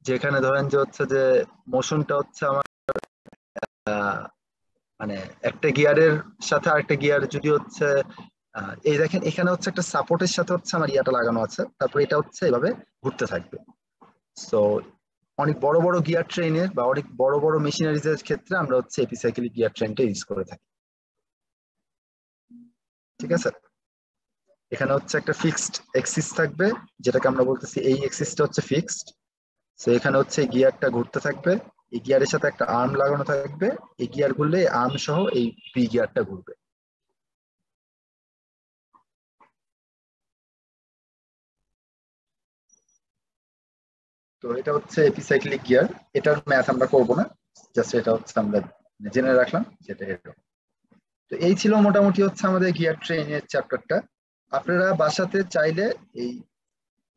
যেখানে ধরেন যে হচ্ছে যে মোশনটা হচ্ছে আমার মানে একটা গিয়ারের সাথে আরেকটা গিয়ার যদি হচ্ছে এই দেখেন এখানে হচ্ছে একটা সাপোর্টের সাথে হচ্ছে আমার ইয়াটা লাগানো আছে। তারপর এটা হচ্ছে এভাবে ঘুরতে থাকবে। সো অনেক বড় বড় গিয়ার ট্রেনের বা অনেক বড় বড় মেশিনারিজ এর ক্ষেত্রে আমরা হচ্ছে এপিসাইকেলিক গিয়ার ট্রেনটা ইউজ করে থাকি। ঠিক আছে? এখানে হচ্ছে একটা ফিক্সড এক্সিস থাকবে, যেটাকে আমরা বলতেছি এই এক্সিসটা হচ্ছে ফিক্সড সো এখানে হচ্ছে গিয়ারটা ঘুরতে থাকবে, এই গিয়ারের সাথে একটা আর্ম লাগানো থাকবে, এই গিয়ার ঘুরলে আর্ম সহ এই পি গিয়ারটা ঘুরবে। তো এটা হচ্ছে এপিসাইক্লিক গিয়ার এটার ম্যাথ আমরা করব না জাস্ট এটা হচ্ছে আমরা জেনে রাখলাম যেটা তো এই ছিল মোটামুটি হচ্ছে আমাদের গিয়ার ট্রেনের চ্যাপ্টারটা আপনারা বাসাতে চাইলে এই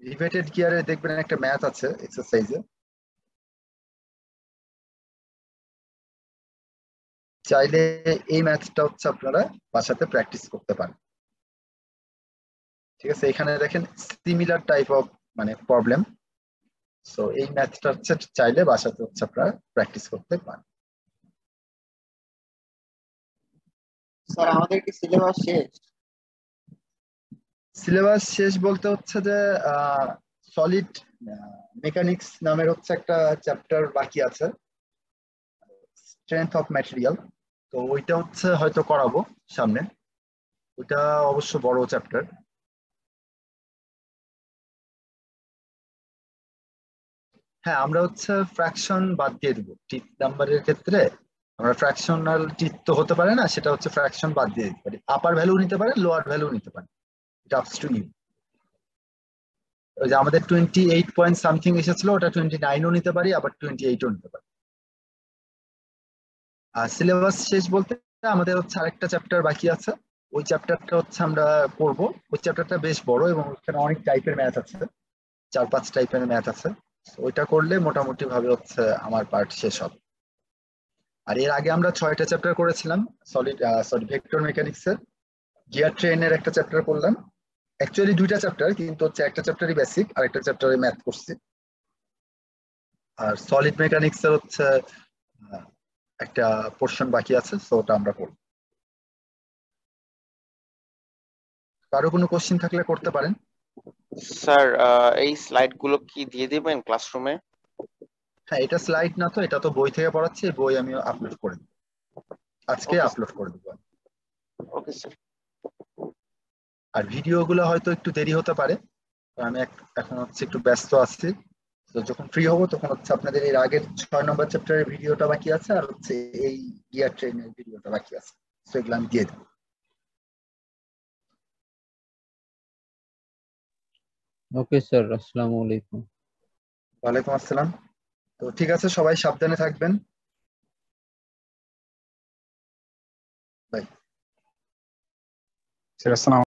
রিভেটেড গিয়ারে দেখবেন একটা ম্যাথ আছে এক্সারসাইজে চাইলে এই ম্যাথটা হচ্ছে আপনারা বাসাতে প্র্যাকটিস করতে পারেন। ঠিক আছে, এখানে দেখেন সিমিলার টাইপ অফ মানে প্রবলেম সো এই ম্যাথটা হচ্ছে চাইলে বাসাতে হচ্ছে আপনারা প্র্যাকটিস করতে পারেন। স্যার, আমাদের কি সিলেবাস শেষ? সিলেবাস শেষ বলতে হচ্ছে যে সলিড মেকানিক্স নামের হচ্ছে একটা চ্যাপ্টার বাকি আছে। স্ট্রেংথ অফ ম্যাটেরিয়াল তো ওইটা হচ্ছে হয়তো করাবো সামনে। ওইটা অবশ্য বড় চ্যাপ্টার হ্যাঁ আমরা হচ্ছে ফ্র্যাকশন বাদ দিয়ে দেবো। টিথ নাম্বারের ক্ষেত্রে আমরা ফ্র্যাকশনাল টিথ তো হতে পারে না, সেটা হচ্ছে ফ্র্যাকশন বাদ দিয়ে দিতে পারি। আপার ভ্যালু নিতে পারে লোয়ার ভ্যালু নিতে পারে। এটা আপস টু ইউ ওই যে আমাদের টোয়েন্টি এইট পয়েন্ট সামথিং এসেছিল, ওটা টোয়েন্টি নাইনও নিতে পারি, আবার টোয়েন্টি এইটও নিতে পারি। আর সিলেবাস শেষ বলতে আমাদের হচ্ছে আরেকটা চ্যাপ্টার বাকি আছে। ওই চ্যাপ্টারটা হচ্ছে আমরা পড়ব। ওই চ্যাপ্টারটা বেশ বড় এবং ওখানে অনেক টাইপের ম্যাথ আছে। চার পাঁচ টাইপের ম্যাথ আছে। ওইটা করলে মোটামুটি ভাবে হচ্ছে আমার পার্ট শেষ হবে। আর এর আগে আমরা ছয়টা চ্যাপ্টার করেছিলাম। সলিড সরি ভেক্টর মেকানিক্স এর গিয়ার ট্রেনের একটা চ্যাপ্টার করলাম। অ্যাকচুয়ালি দুইটা চ্যাপ্টার কিন্তু হচ্ছে একটা চ্যাপ্টারই বেসিক আর একটা চ্যাপ্টারে ম্যাথ করছি। আর সলিড মেকানিক্স এর হচ্ছে একটা পোর্শন বাকি আছে সো ওটা আমরা করব। কারও কোনো কোশ্চিন থাকলে করতে পারেন। স্যার এই স্লাইডগুলো কি দিয়ে দিবেন ক্লাসরুমে হ্যাঁ এটা স্লাইড না তো এটা তো বই থেকে পড়াচ্ছি বই আমি আপলোড করে দেবো। আজকে আপলোড করে দেবো। ওকে স্যার আর ভিডিও গুলো হয়তো একটু দেরি হতে পারে। আমি এখন হচ্ছে একটু ব্যস্ত আছি। তো যখন ফ্রি হব তখন হচ্ছে আপনাদের এর আগের ছয় নম্বর চ্যাপ্টারের ভিডিওটা বাকি আছে আর হচ্ছে এই গিয়ার ট্রেনের ভিডিওটা বাকি আছে। তো এগুলো আমি দিয়ে দেবো। ওকে স্যার আসসালামু আলাইকুম। ওয়ালাইকুম আসসালাম। তো ঠিক আছে সবাই সাবধানে থাকবেন। বাই। স্যার আসসালাম